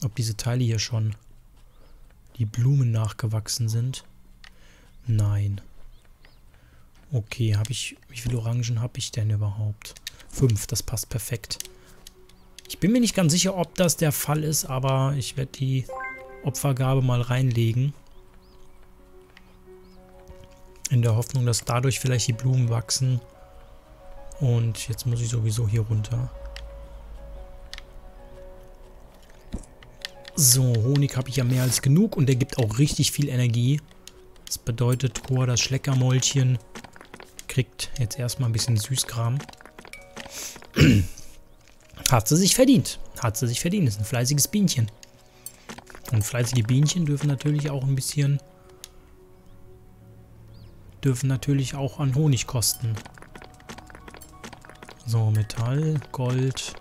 ob diese Teile hier schon die Blumen nachgewachsen sind. Nein. Okay, habe ich, wie viele Orangen habe ich denn überhaupt? Fünf, das passt perfekt. Ich bin mir nicht ganz sicher, ob das der Fall ist, aber ich werde die Opfergabe mal reinlegen. In der Hoffnung, dass dadurch vielleicht die Blumen wachsen. Und jetzt muss ich sowieso hier runter. So, Honig habe ich ja mehr als genug und der gibt auch richtig viel Energie. Das bedeutet, Cora, das Schleckermäulchen, kriegt jetzt erstmal ein bisschen Süßkram. Hat sie sich verdient. Hat sie sich verdient. Ist ein fleißiges Bienchen. Und fleißige Bienchen dürfen natürlich auch ein bisschen dürfen natürlich auch an Honig kosten. So, Metall, Gold,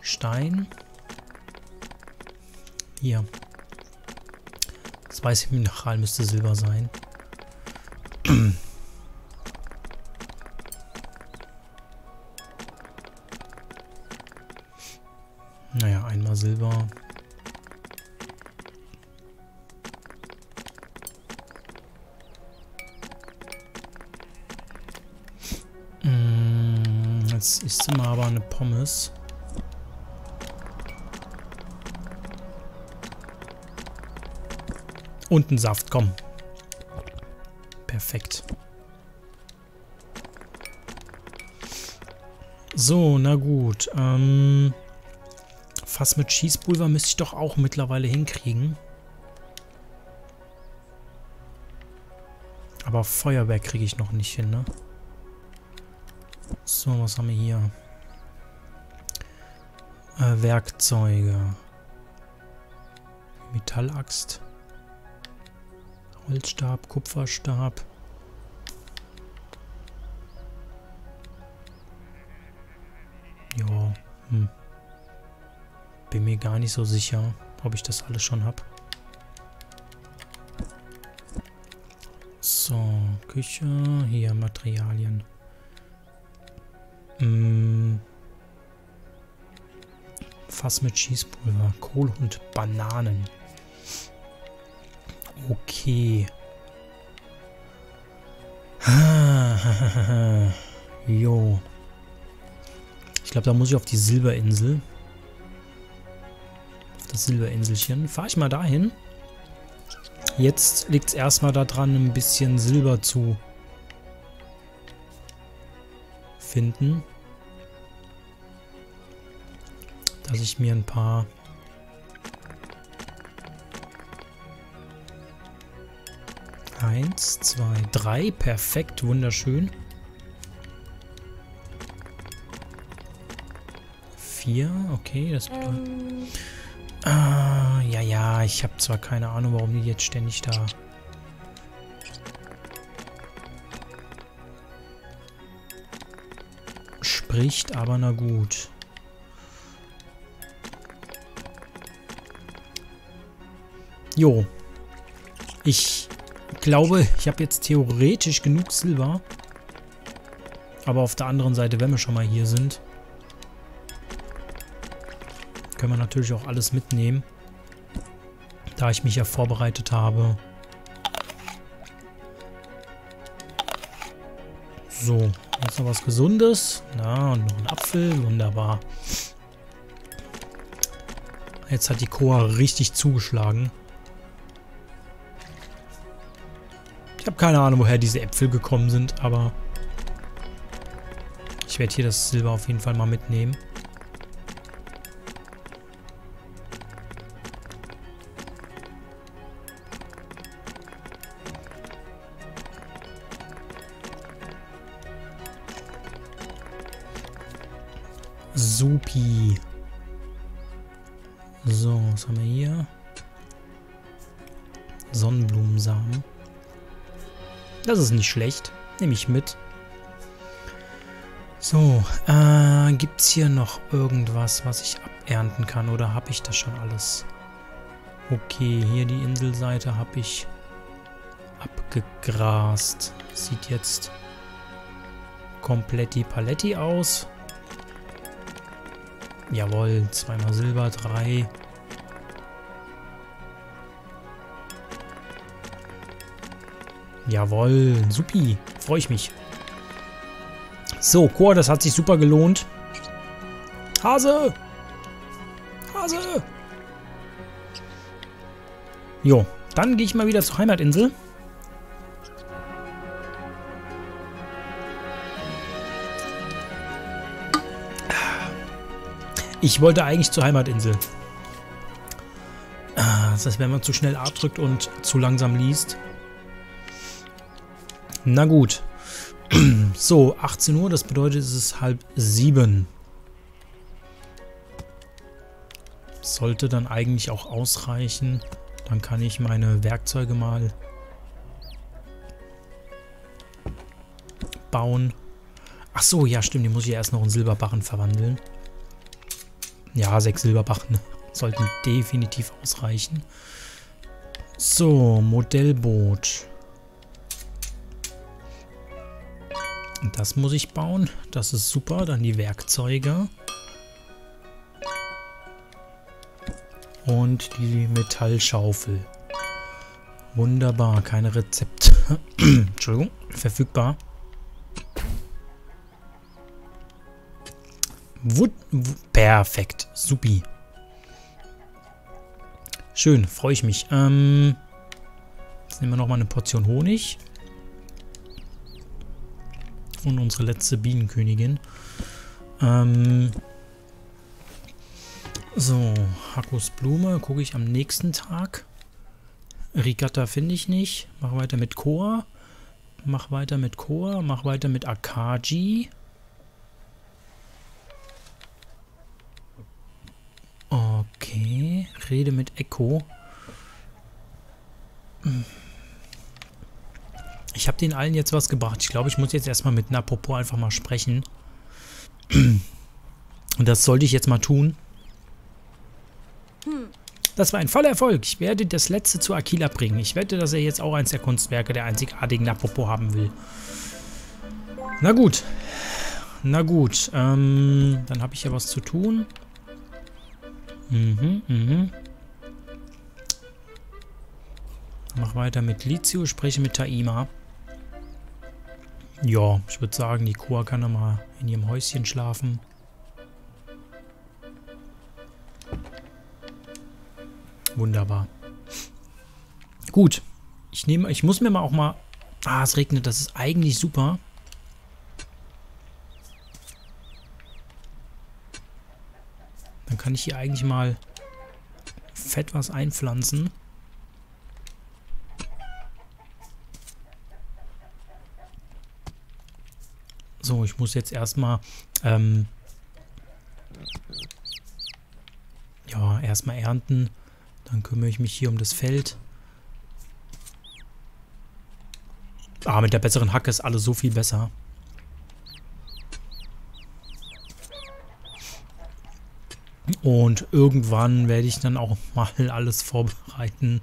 Stein. Hier. Das weiße Mineral müsste Silber sein. naja, einmal Silber. Isst du mal aber eine Pommes. Und ein Saft, komm. Perfekt. So, na gut. Ähm, Fass mit Schießpulver müsste ich doch auch mittlerweile hinkriegen. Aber Feuerwerk kriege ich noch nicht hin, ne? So, was haben wir hier? Äh, Werkzeuge. Metallaxt. Holzstab, Kupferstab. Ja, hm. Bin mir gar nicht so sicher, ob ich das alles schon habe. So, Küche, hier Materialien. Mm. Fass mit Schießpulver, Kohl und Bananen. Okay. jo. Ich glaube, da muss ich auf die Silberinsel. Auf das Silberinselchen. Fahre ich mal dahin. Jetzt liegt es erstmal daran, ein bisschen Silber zu finden. Dass ich mir ein paar Eins, zwei, drei. Perfekt, wunderschön. Vier, okay, das bedeutet... Ähm. Ah, ja, ja, ich habe zwar keine Ahnung, warum die jetzt ständig da spricht, aber na gut. Jo. Ich glaube, ich habe jetzt theoretisch genug Silber. Aber auf der anderen Seite, wenn wir schon mal hier sind, können wir natürlich auch alles mitnehmen. Da ich mich ja vorbereitet habe. So, Jetzt noch was Gesundes. Na, und noch ein Apfel. Wunderbar. Jetzt hat die Koa richtig zugeschlagen. Ich habe keine Ahnung, woher diese Äpfel gekommen sind, aber ich werde hier das Silber auf jeden Fall mal mitnehmen. Supi. So, was haben wir hier? Sonnenblumensamen. Das ist nicht schlecht. Nehme ich mit. So, äh, gibt es hier noch irgendwas, was ich abernten kann? Oder habe ich das schon alles? Okay, hier die Inselseite habe ich abgegrast. Sieht jetzt komplett die Paletti aus. Jawohl, zweimal Silber, drei. Jawohl, supi. Freue ich mich. So, Chor, das hat sich super gelohnt. Hase! Hase! Jo, dann gehe ich mal wieder zur Heimatinsel. Ich wollte eigentlich zur Heimatinsel. Ah, das heißt, wenn man zu schnell A drückt und zu langsam liest. Na gut. So, 18 Uhr, das bedeutet, es ist halb sieben. Sollte dann eigentlich auch ausreichen. Dann kann ich meine Werkzeuge mal bauen. Ach so, ja stimmt, die muss ich erst noch in Silberbarren verwandeln. Ja, sechs Silberbarren sollten definitiv ausreichen. So, Modellboot. Das muss ich bauen. Das ist super. Dann die Werkzeuge. Und die Metallschaufel. Wunderbar. Keine Rezept. Entschuldigung. Verfügbar. Wut, perfekt. Supi. Schön. Freue ich mich. Ähm, jetzt nehmen wir nochmal eine Portion Honig. Und unsere letzte Bienenkönigin. Ähm, so, Hakos Blume gucke ich am nächsten Tag. Rigatta finde ich nicht. Mach weiter mit Koa. Mach weiter mit Koa. Mach weiter mit Akaji. Okay. Rede mit Echo. Hm. Ich habe den allen jetzt was gebracht. Ich glaube, ich muss jetzt erstmal mit Napopo einfach mal sprechen. Und das sollte ich jetzt mal tun. Das war ein voller Erfolg. Ich werde das letzte zu Aquila bringen. Ich wette, dass er jetzt auch eins der Kunstwerke der einzigartigen Napopo haben will. Na gut. Na gut. Ähm, dann habe ich ja was zu tun. Mhm, mhm. Mach weiter mit Lizio, spreche mit Taima. Ja, ich würde sagen, die Kua kann nochmal in ihrem Häuschen schlafen. Wunderbar. Gut. Ich nehme, ich muss mir mal auch mal... Ah, es regnet, das ist eigentlich super. Dann kann ich hier eigentlich mal fett was einpflanzen. So, ich muss jetzt erstmal ähm, ja, erstmal ernten. Dann kümmere ich mich hier um das Feld. Ah, mit der besseren Hacke ist alles so viel besser. Und irgendwann werde ich dann auch mal alles vorbereiten.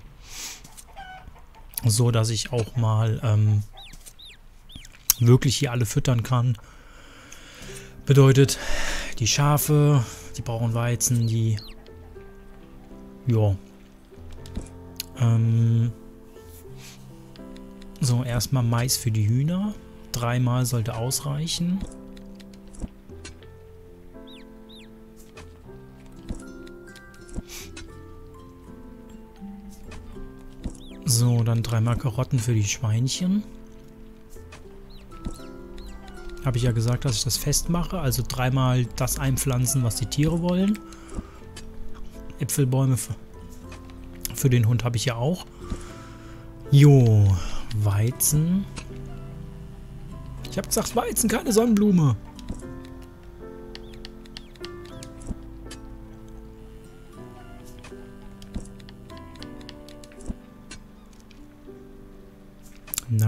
So, dass ich auch mal ähm, wirklich hier alle füttern kann. Bedeutet, die Schafe, die brauchen Weizen, die... Ja. Ähm, so, erstmal Mais für die Hühner. Dreimal sollte ausreichen. So, dann dreimal Karotten für die Schweinchen. Habe ich ja gesagt, dass ich das festmache. Also dreimal das einpflanzen, was die Tiere wollen. Äpfelbäume für, den Hund habe ich ja auch. Jo, Weizen. Ich habe gesagt, Weizen, keine Sonnenblume.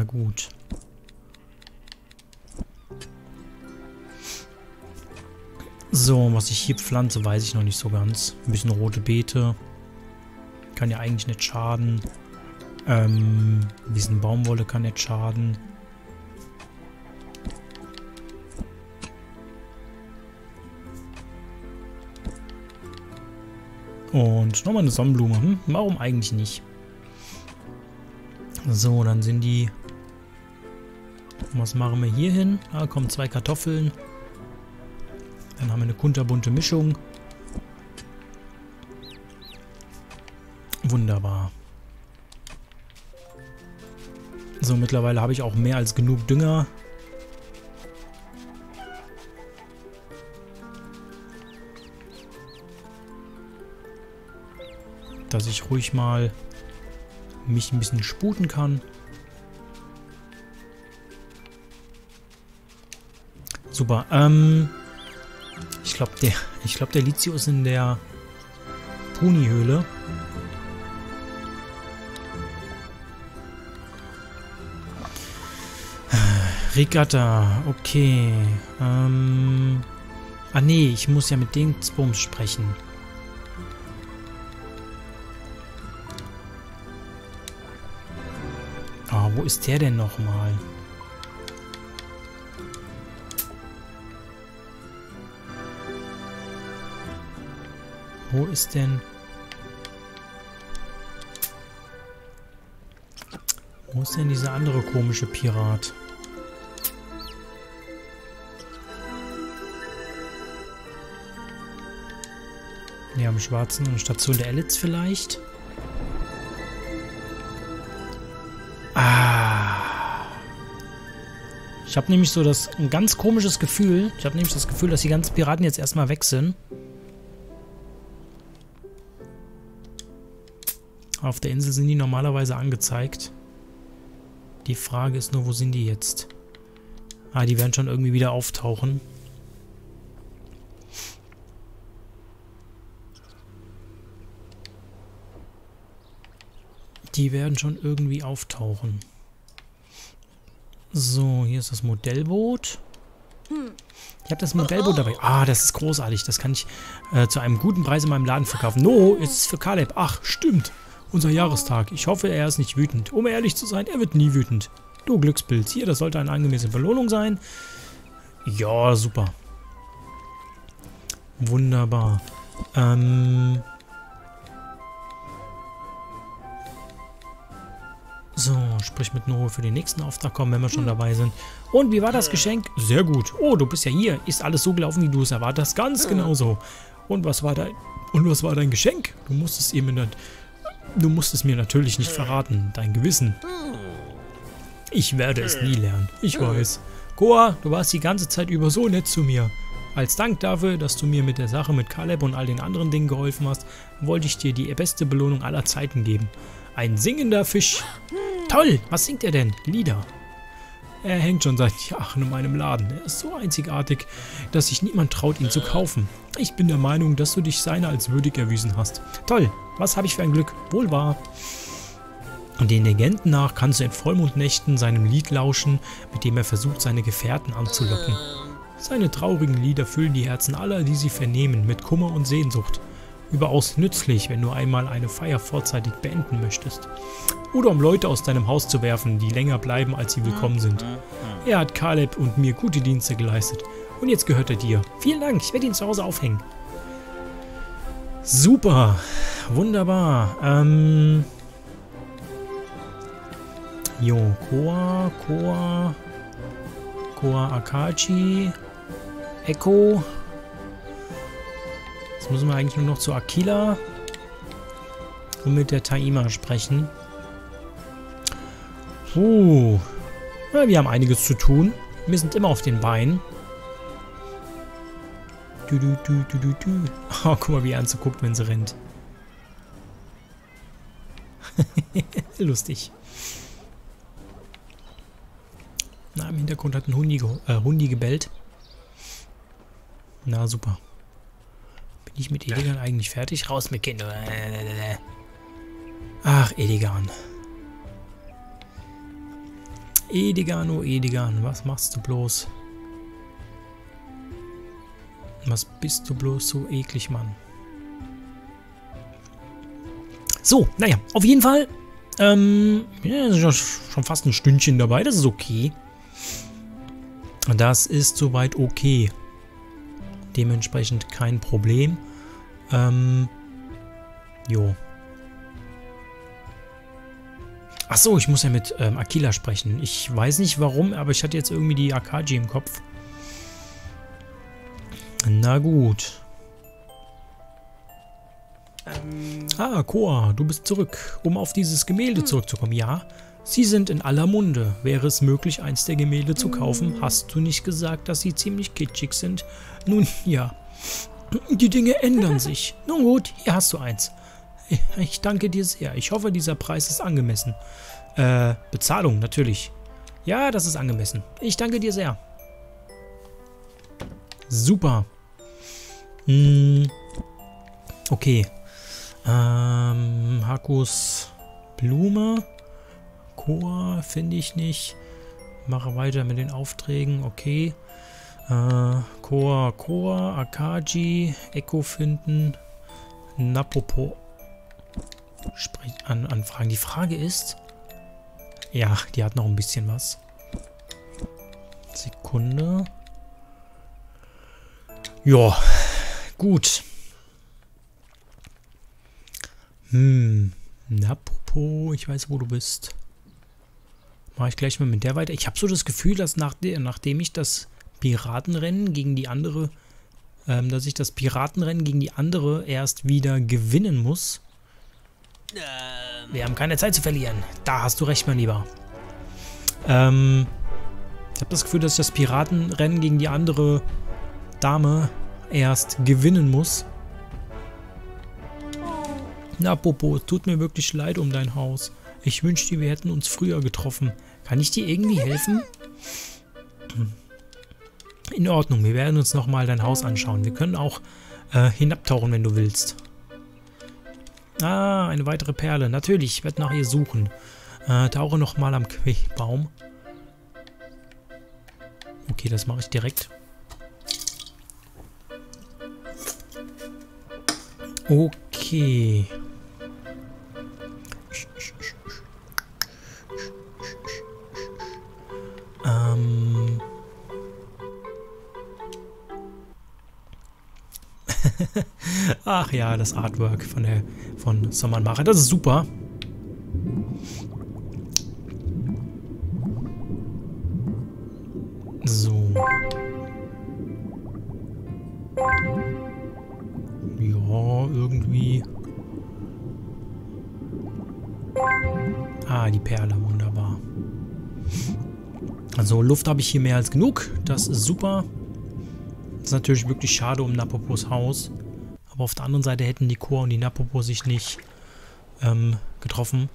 Gut. So, was ich hier pflanze, weiß ich noch nicht so ganz. Ein bisschen rote Beete. kann ja eigentlich nicht schaden. Ähm, ein bisschen Baumwolle kann nicht schaden. Und nochmal eine Sonnenblume. Hm? Warum eigentlich nicht? So, dann sind die... Was machen wir hier hin? Da kommen zwei Kartoffeln. Dann haben wir eine kunterbunte Mischung. Wunderbar. So, mittlerweile habe ich auch mehr als genug Dünger. Dass ich ruhig mal mich ein bisschen sputen kann. Super. Ähm, ich glaube, der, ich glaube, der Lizio ist in der Puni-Höhle. Regatta, okay. Ähm, ah nee, ich muss ja mit Dingsbums sprechen. Ah, wo ist der denn nochmal? Wo ist denn... Wo ist denn dieser andere komische Pirat? Ja, am schwarzen Station der Elitz vielleicht. Ah. Ich habe nämlich so das ein ganz komisches Gefühl. Ich habe nämlich das Gefühl, dass die ganzen Piraten jetzt erstmal weg sind. Auf der Insel sind die normalerweise angezeigt. Die Frage ist nur, wo sind die jetzt? Ah, die werden schon irgendwie wieder auftauchen. Die werden schon irgendwie auftauchen. So, hier ist das Modellboot. Ich habe das Modellboot dabei. Ah, das ist großartig. Das kann ich äh, zu einem guten Preis in meinem Laden verkaufen. No, ist es für Caleb. Ach, stimmt. Unser Jahrestag. Ich hoffe, er ist nicht wütend. Um ehrlich zu sein, er wird nie wütend. Du Glückspilz. Hier, das sollte eine angemessene Belohnung sein. Ja, super. Wunderbar. Ähm... So, sprich mit Noro für den nächsten Auftrag kommen, wenn wir schon hm. dabei sind. Und wie war das Geschenk? Sehr gut. Oh, du bist ja hier. Ist alles so gelaufen, wie du es erwartet hast? Ganz hm. genau so. Und was war dein und was war dein Geschenk? Du musstest mir nicht, du musstest mir natürlich nicht verraten. Dein Gewissen. Ich werde es nie lernen. Ich weiß. Goa, du warst die ganze Zeit über so nett zu mir. Als Dank dafür, dass du mir mit der Sache mit Caleb und all den anderen Dingen geholfen hast, wollte ich dir die beste Belohnung aller Zeiten geben. Ein singender Fisch. Toll, was singt er denn? Lieder. Er hängt schon seit Jahren in meinem Laden. Er ist so einzigartig, dass sich niemand traut, ihn zu kaufen. Ich bin der Meinung, dass du dich seiner als würdig erwiesen hast. Toll, was habe ich für ein Glück. Wohl wahr. Und den Legenden nach kannst du in Vollmondnächten seinem Lied lauschen, mit dem er versucht, seine Gefährten anzulocken. Seine traurigen Lieder füllen die Herzen aller, die sie vernehmen, mit Kummer und Sehnsucht überaus nützlich, wenn du einmal eine Feier vorzeitig beenden möchtest. Oder um Leute aus deinem Haus zu werfen, die länger bleiben, als sie willkommen sind. Er hat Caleb und mir gute Dienste geleistet. Und jetzt gehört er dir. Vielen Dank, ich werde ihn zu Hause aufhängen. Super, wunderbar. Ähm... Jo, Koa, Koa, Koa Akachi, Echo, Jetzt müssen wir eigentlich nur noch zu Aquila und mit der Taima sprechen. Puh. Ja, wir haben einiges zu tun. Wir sind immer auf den Beinen. Du, du, du, du, du, du. Oh, guck mal, wie er anzuguckt, wenn sie rennt. Lustig. Na, im Hintergrund hat ein Hundi, äh, Hundi gebellt. Na, super. Bin ich mit Edigan eigentlich fertig? Raus mit Kind. Ach, Edigan. Edigan, oh Edigan, was machst du bloß? Was bist du bloß so eklig, Mann? So, naja, auf jeden Fall. Ähm, ja, ist schon fast ein Stündchen dabei. Das ist okay. Das ist soweit okay. Dementsprechend kein Problem. Ähm, jo. Achso, ich muss ja mit ähm, Akila sprechen. Ich weiß nicht warum, aber ich hatte jetzt irgendwie die Akaji im Kopf. Na gut. Ähm. Ah, Koa, du bist zurück, um auf dieses Gemälde hm. zurückzukommen. Ja, sie sind in aller Munde. Wäre es möglich, eins der Gemälde zu kaufen? Hast du nicht gesagt, dass sie ziemlich kitschig sind? Nun, ja. Die Dinge ändern sich. Nun gut, hier hast du eins. Ich danke dir sehr. Ich hoffe, dieser Preis ist angemessen. Äh, Bezahlung, natürlich. Ja, das ist angemessen. Ich danke dir sehr. Super. Hm. Okay. Ähm, Hakus Blume. Koa finde ich nicht. Mache weiter mit den Aufträgen. Okay. Äh, Koa, Koa, Akaji, Echo finden, Napopo Sprich an, anfragen. Die Frage ist, ja, die hat noch ein bisschen was. Sekunde. Ja, gut. Hm, Napopo, ich weiß, wo du bist. Mache ich gleich mal mit der weiter. Ich habe so das Gefühl, dass nach de nachdem ich das Piratenrennen gegen die andere, ähm, dass ich das Piratenrennen gegen die andere erst wieder gewinnen muss. Wir haben keine Zeit zu verlieren. Da hast du recht, mein Lieber. Ähm, ich habe das Gefühl, dass ich das Piratenrennen gegen die andere Dame erst gewinnen muss. Na, Popo, es tut mir wirklich leid um dein Haus. Ich wünschte, wir hätten uns früher getroffen. Kann ich dir irgendwie helfen? In Ordnung, wir werden uns nochmal dein Haus anschauen. Wir können auch äh, hinabtauchen, wenn du willst. Ah, eine weitere Perle. Natürlich, ich werde nach ihr suchen. Äh, tauche nochmal am Quechbaum. Okay, das mache ich direkt. Okay. Ähm... Ach ja, das Artwork von der von Sommermacher. Das ist super. So. Ja, irgendwie. Ah, die Perle, wunderbar. Also Luft habe ich hier mehr als genug. Das ist super. Das ist natürlich wirklich schade um Napopos Haus. Aber auf der anderen Seite hätten die Chor und die Napopo sich nicht ähm, getroffen.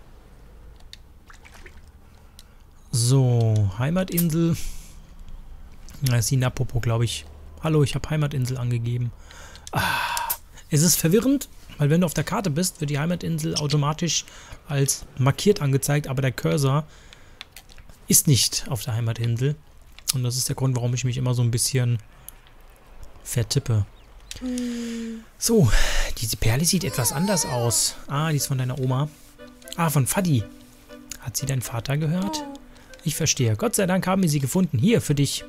So, Heimatinsel. Da ist die Napopo, glaube ich. Hallo, ich habe Heimatinsel angegeben. Ah, es ist verwirrend, weil wenn du auf der Karte bist, wird die Heimatinsel automatisch als markiert angezeigt, aber der Cursor ist nicht auf der Heimatinsel. Und das ist der Grund, warum ich mich immer so ein bisschen vertippe. So, diese Perle sieht etwas anders aus. Ah, die ist von deiner Oma. Ah, von Fadi. Hat sie deinen Vater gehört? Ich verstehe. Gott sei Dank haben wir sie gefunden. Hier, für dich.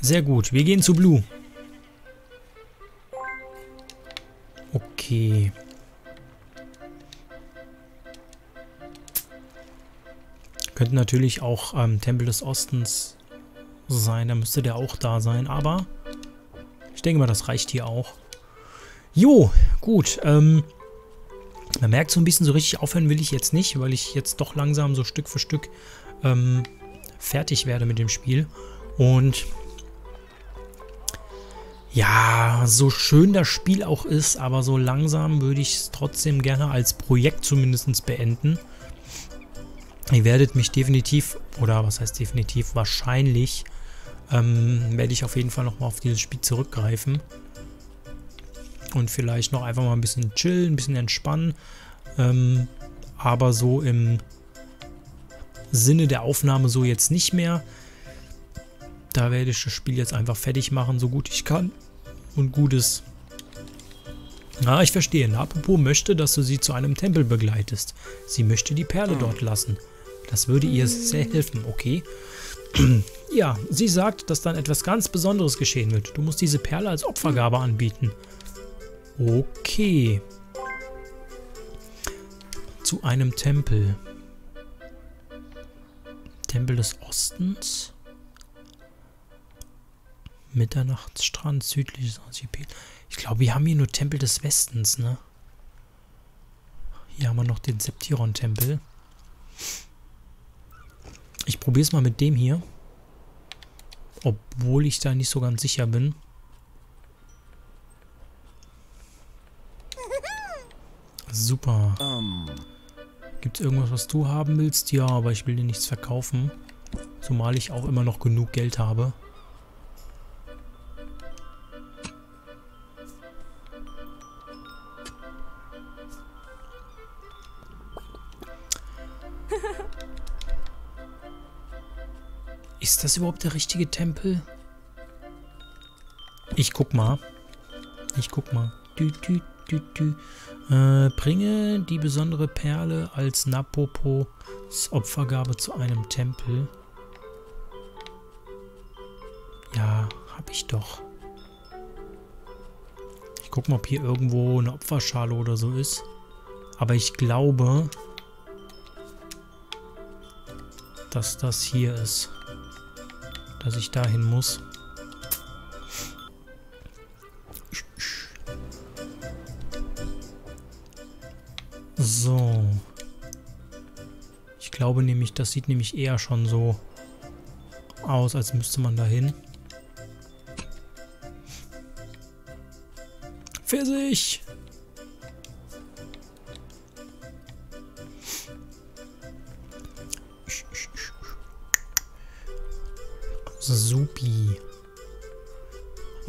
Sehr gut. Wir gehen zu Blue. Okay. Könnte natürlich auch ähm, Tempel des Ostens sein. Da müsste der auch da sein. Aber ich denke mal, das reicht hier auch. Jo, gut. Ähm, man merkt so ein bisschen, so richtig aufhören will ich jetzt nicht, weil ich jetzt doch langsam so Stück für Stück ähm, fertig werde mit dem Spiel. Und ja, so schön das Spiel auch ist, aber so langsam würde ich es trotzdem gerne als Projekt zumindest beenden. Ihr werdet mich definitiv, oder was heißt definitiv, wahrscheinlich ähm, werde ich auf jeden Fall nochmal auf dieses Spiel zurückgreifen. Und vielleicht noch einfach mal ein bisschen chillen, ein bisschen entspannen. Ähm, aber so im Sinne der Aufnahme so jetzt nicht mehr. Da werde ich das Spiel jetzt einfach fertig machen, so gut ich kann. Und gut ist. Ah, ich verstehe. Napopo möchte, dass du sie zu einem Tempel begleitest. Sie möchte die Perle dort lassen. Das würde ihr sehr helfen, okay? ja, sie sagt, dass dann etwas ganz Besonderes geschehen wird. Du musst diese Perle als Opfergabe anbieten. Okay. Zu einem Tempel. Tempel des Ostens. Mitternachtsstrand, südliches Archipel. Ich glaube, wir haben hier nur Tempel des Westens, ne? Hier haben wir noch den Septiron-Tempel. Ich probiere es mal mit dem hier. Obwohl ich da nicht so ganz sicher bin. Super. Gibt es irgendwas, was du haben willst? Ja, aber ich will dir nichts verkaufen. Zumal ich auch immer noch genug Geld habe. Ist das überhaupt der richtige Tempel? Ich guck mal. Ich guck mal. Dü, dü, dü, dü. Äh, bringe die besondere Perle als Napopos Opfergabe zu einem Tempel. Ja, hab ich doch. Ich guck mal, ob hier irgendwo eine Opferschale oder so ist. Aber ich glaube, dass das hier ist dass ich dahin muss. So. Ich glaube nämlich, das sieht nämlich eher schon so aus, als müsste man dahin. Pfirsich!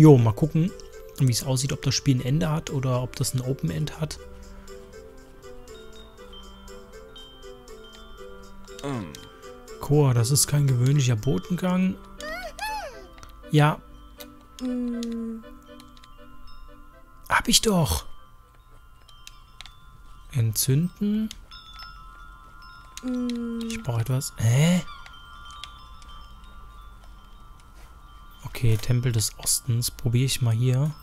Jo, mal gucken, wie es aussieht, ob das Spiel ein Ende hat oder ob das ein Open End hat. Chor, das ist kein gewöhnlicher Botengang. Ja. Hab ich doch. Entzünden. Ich brauche etwas. Hä? Okay, Tempel des Ostens. Probiere ich mal hier.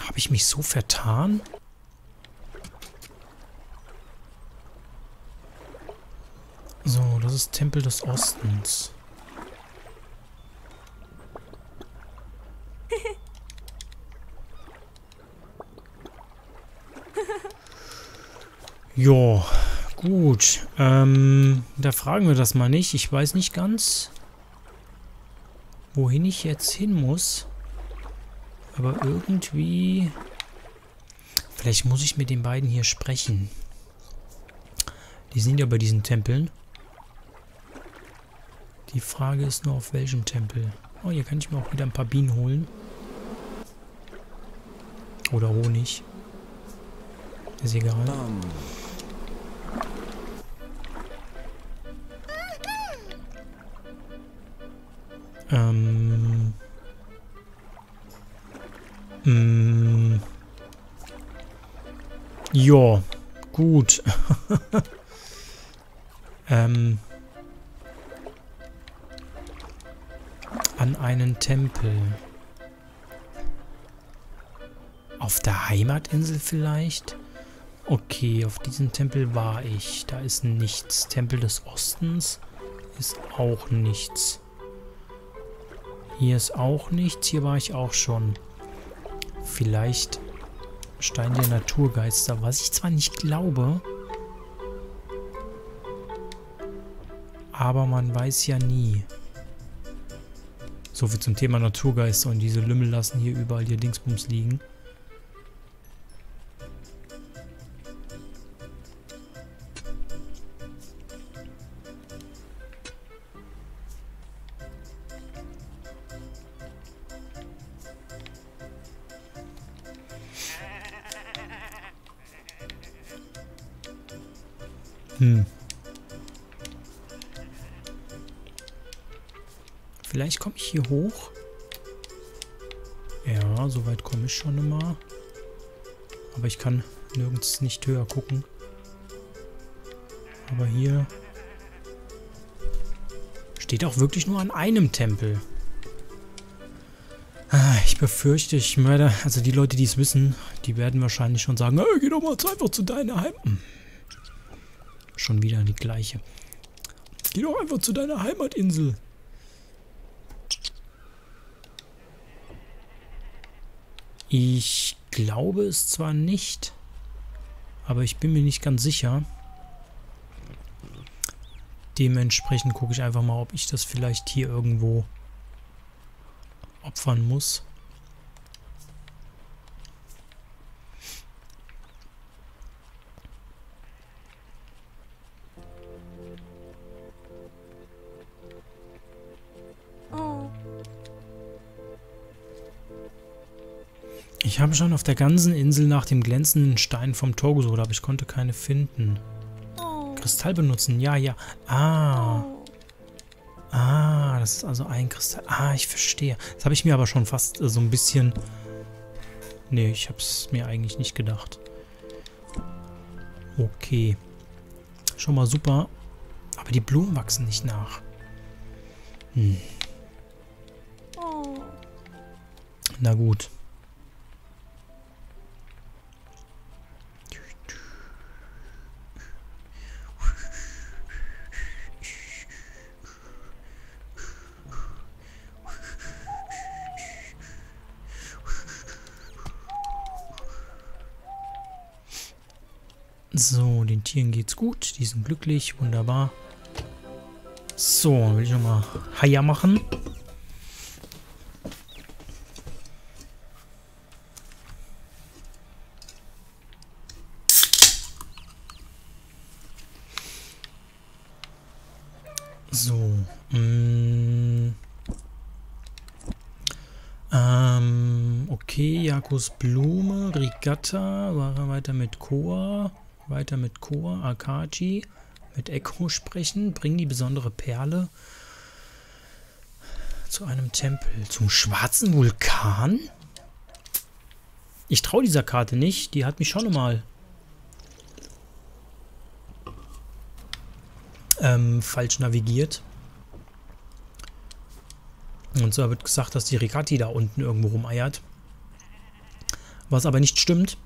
Habe ich mich so vertan? So, das ist Tempel des Ostens. Jo, Gut, ähm, da fragen wir das mal nicht. Ich weiß nicht ganz, wohin ich jetzt hin muss. Aber irgendwie... Vielleicht muss ich mit den beiden hier sprechen. Die sind ja bei diesen Tempeln. Die Frage ist nur, auf welchem Tempel. Oh, hier kann ich mir auch wieder ein paar Bienen holen. Oder Honig. Ist egal. Ähm. Mm, ja, gut. ähm. An einen Tempel. Auf der Heimatinsel vielleicht? Okay, auf diesem Tempel war ich. Da ist nichts. Tempel des Ostens ist auch nichts. Hier ist auch nichts. Hier war ich auch schon. Vielleicht Stein der Naturgeister. Was ich zwar nicht glaube. Aber man weiß ja nie. So viel zum Thema Naturgeister. Und diese Lümmel lassen hier überall hier Dingsbums liegen. Hier hoch. Ja, soweit komme ich schon immer. Aber ich kann nirgends nicht höher gucken. Aber hier steht auch wirklich nur an einem Tempel. Ah, ich befürchte, ich werde, also die Leute, die es wissen, die werden wahrscheinlich schon sagen, hey, geh doch mal einfach zu deiner Heimat. Hm. Schon wieder die gleiche. Geh doch einfach zu deiner Heimatinsel. Ich glaube es zwar nicht, aber ich bin mir nicht ganz sicher. Dementsprechend gucke ich einfach mal, ob ich das vielleicht hier irgendwo opfern muss. Ich habe schon auf der ganzen Insel nach dem glänzenden Stein vom Tor gesucht, aber ich konnte keine finden. Oh. Kristall benutzen, ja, ja. Ah. Oh. Ah, das ist also ein Kristall. Ah, ich verstehe. Das habe ich mir aber schon fast äh, so ein bisschen... Nee, ich habe es mir eigentlich nicht gedacht. Okay. Schon mal super. Aber die Blumen wachsen nicht nach. Hm. Oh. Na gut. So, den Tieren geht's gut. Die sind glücklich. Wunderbar. So, will ich nochmal Haier machen. So. Mm. Ähm, okay, Jakobs Blume, Rigatta, war er weiter mit Koa. Weiter mit Koa, Akaji, mit Echo sprechen. Bring die besondere Perle zu einem Tempel. Zum schwarzen Vulkan? Ich traue dieser Karte nicht. Die hat mich schon mal ähm, falsch navigiert. Und so wird gesagt, dass die Regati da unten irgendwo rumeiert. Was aber nicht stimmt.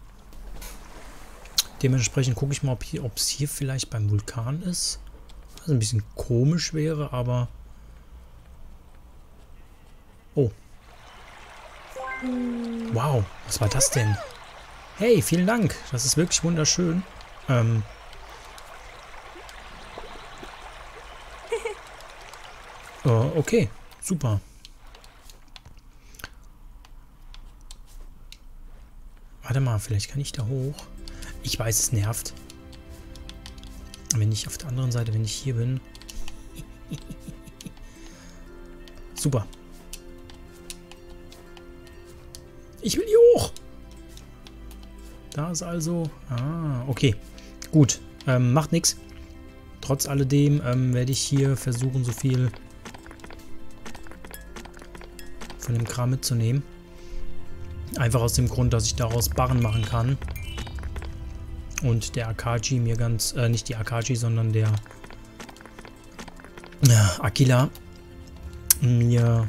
Dementsprechend gucke ich mal, ob es hier, vielleicht beim Vulkan ist. Was ein bisschen komisch wäre, aber... Oh. Wow, was war das denn? Hey, vielen Dank. Das ist wirklich wunderschön. Ähm... Uh, okay, super. Warte mal, vielleicht kann ich da hoch. Ich weiß, es nervt. Wenn ich auf der anderen Seite, wenn ich hier bin. Super. Ich will hier hoch. Da ist also... Ah, okay. Gut. Ähm, macht nichts. Trotz alledem ähm, werde ich hier versuchen, so viel von dem Kram mitzunehmen. Einfach aus dem Grund, dass ich daraus Barren machen kann. Und der Akaji mir ganz, äh, nicht die Akaji, sondern der äh, Aquila mir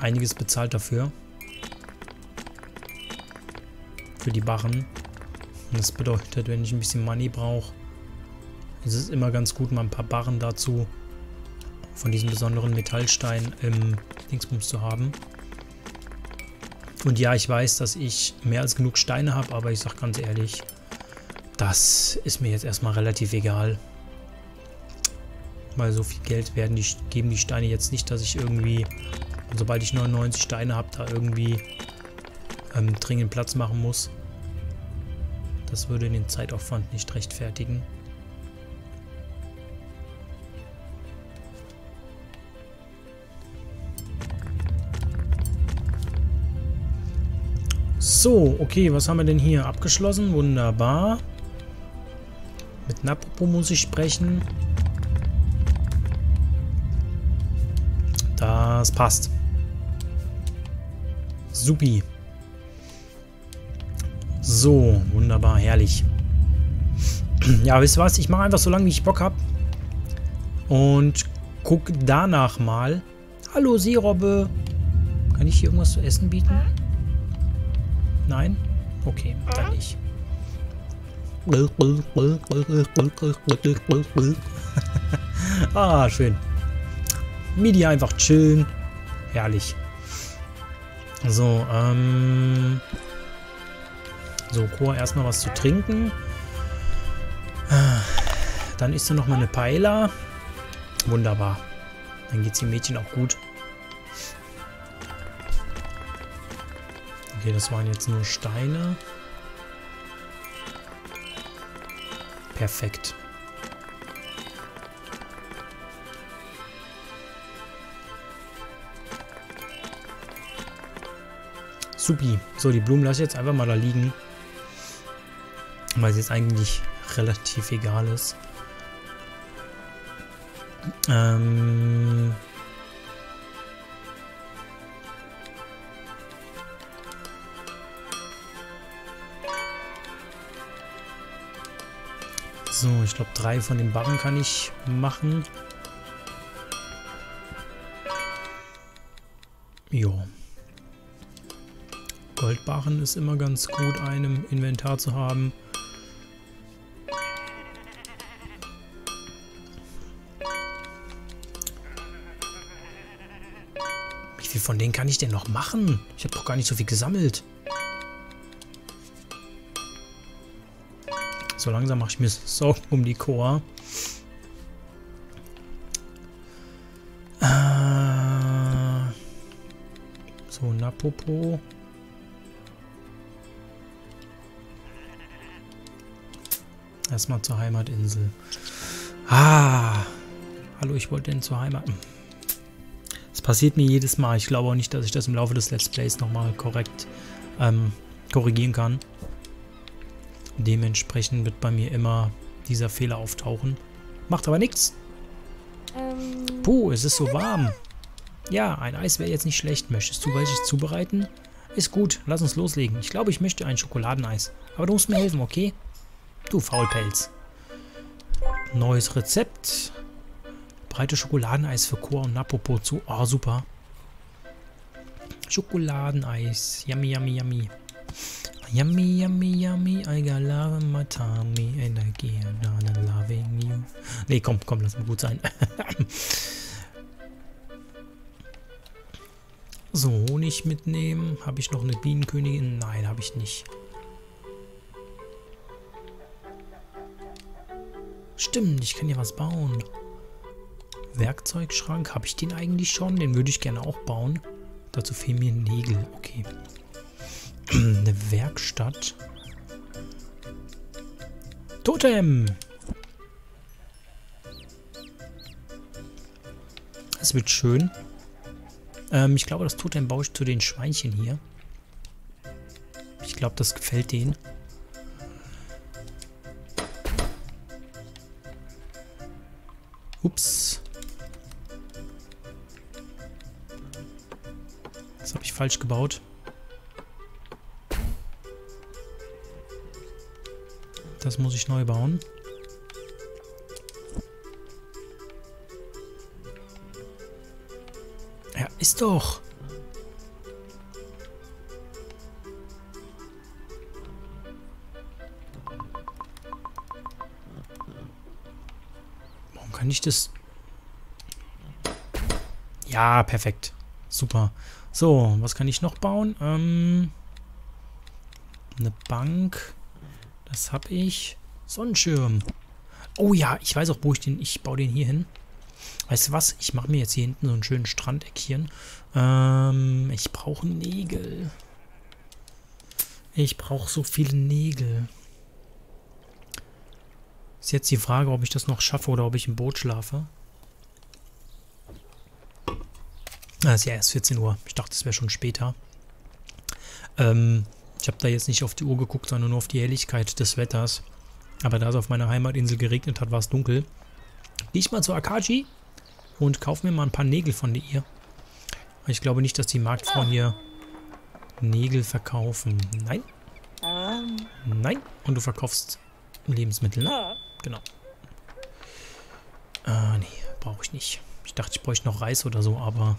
einiges bezahlt dafür. Für die Barren. Und das bedeutet, wenn ich ein bisschen Money brauche, ist es immer ganz gut, mal ein paar Barren dazu von diesem besonderen Metallstein im Dingsbums zu haben. Und ja, ich weiß, dass ich mehr als genug Steine habe, aber ich sag ganz ehrlich, das ist mir jetzt erstmal relativ egal. Weil so viel Geld werden die, geben die Steine jetzt nicht, dass ich irgendwie, sobald ich 99 Steine habe, da irgendwie ähm, dringend Platz machen muss. Das würde den Zeitaufwand nicht rechtfertigen. So, okay, was haben wir denn hier? Abgeschlossen, wunderbar. Mit Napopo muss ich sprechen. Da Das passt. Supi. So, wunderbar, herrlich. Ja, wisst ihr was? Ich mache einfach so lange, wie ich Bock habe. Und guck danach mal. Hallo, Seerobbe. Kann ich hier irgendwas zu essen bieten? Nein? Okay, dann nicht. ah, schön. Midi einfach chillen. Herrlich. So, ähm... So, Chor erstmal was zu trinken. Dann isst du noch mal eine Paella. Wunderbar. Dann geht es dem Mädchen auch gut. Okay, das waren jetzt nur Steine. Perfekt. Supi. So, die Blumen lasse ich jetzt einfach mal da liegen. Weil sie jetzt eigentlich relativ egal ist. Ähm... So, ich glaube drei von den Barren kann ich machen. Jo. Goldbarren ist immer ganz gut, einem Inventar zu haben. Wie viel von denen kann ich denn noch machen? Ich habe doch gar nicht so viel gesammelt. So langsam mache ich mir Sorgen um die Chor. Äh, so, Napopo. Erstmal zur Heimatinsel. Ah. Hallo, ich wollte denn zur Heimat. Es passiert mir jedes Mal. Ich glaube auch nicht, dass ich das im Laufe des Let's Plays nochmal korrekt ähm, korrigieren kann. Dementsprechend wird bei mir immer dieser Fehler auftauchen. Macht aber nichts. Ähm. Puh, es ist so warm. Ja, ein Eis wäre jetzt nicht schlecht. Möchtest du welches zubereiten? Ist gut, lass uns loslegen. Ich glaube, ich möchte ein Schokoladeneis. Aber du musst mir helfen, okay? Du Faulpelz. Neues Rezept. Breite Schokoladeneis für Chor und Napopo zu. Oh, super. Schokoladeneis. Yummy, yummy, yummy. Yummy, yummy, yummy, I got love in my tummy and I get on loving you. Nee, komm, komm, lass mal gut sein. so, Honig mitnehmen. Habe ich noch eine Bienenkönigin? Nein, habe ich nicht. Stimmt, ich kann hier was bauen. Werkzeugschrank, habe ich den eigentlich schon? Den würde ich gerne auch bauen. Dazu fehlen mir Nägel. Okay. Eine Werkstatt. Totem! Es wird schön. Ähm, ich glaube, das Totem baue ich zu den Schweinchen hier. Ich glaube, das gefällt denen. Ups. Das habe ich falsch gebaut. Das muss ich neu bauen. Ja, ist doch. Warum kann ich das... Ja, perfekt. Super. So, was kann ich noch bauen? Ähm, eine Bank. Das habe ich. Sonnenschirm. Oh ja, ich weiß auch, wo ich den... Ich baue den hier hin. Weißt du was? Ich mache mir jetzt hier hinten so einen schönen Strandeckchen. Ähm, ich brauche Nägel. Ich brauche so viele Nägel. Ist jetzt die Frage, ob ich das noch schaffe oder ob ich im Boot schlafe. Ah, ist ja erst 14 Uhr. Ich dachte, es wäre schon später. Ähm, ich habe da jetzt nicht auf die Uhr geguckt, sondern nur auf die Helligkeit des Wetters. Aber da es auf meiner Heimatinsel geregnet hat, war es dunkel. Gehe ich mal zu Akaji und kaufe mir mal ein paar Nägel von ihr. Ich glaube nicht, dass die Marktfrauen hier Nägel verkaufen. Nein. Nein. Und du verkaufst Lebensmittel, ne? Genau. Ah, nee, brauche ich nicht. Ich dachte, ich bräuchte noch Reis oder so, aber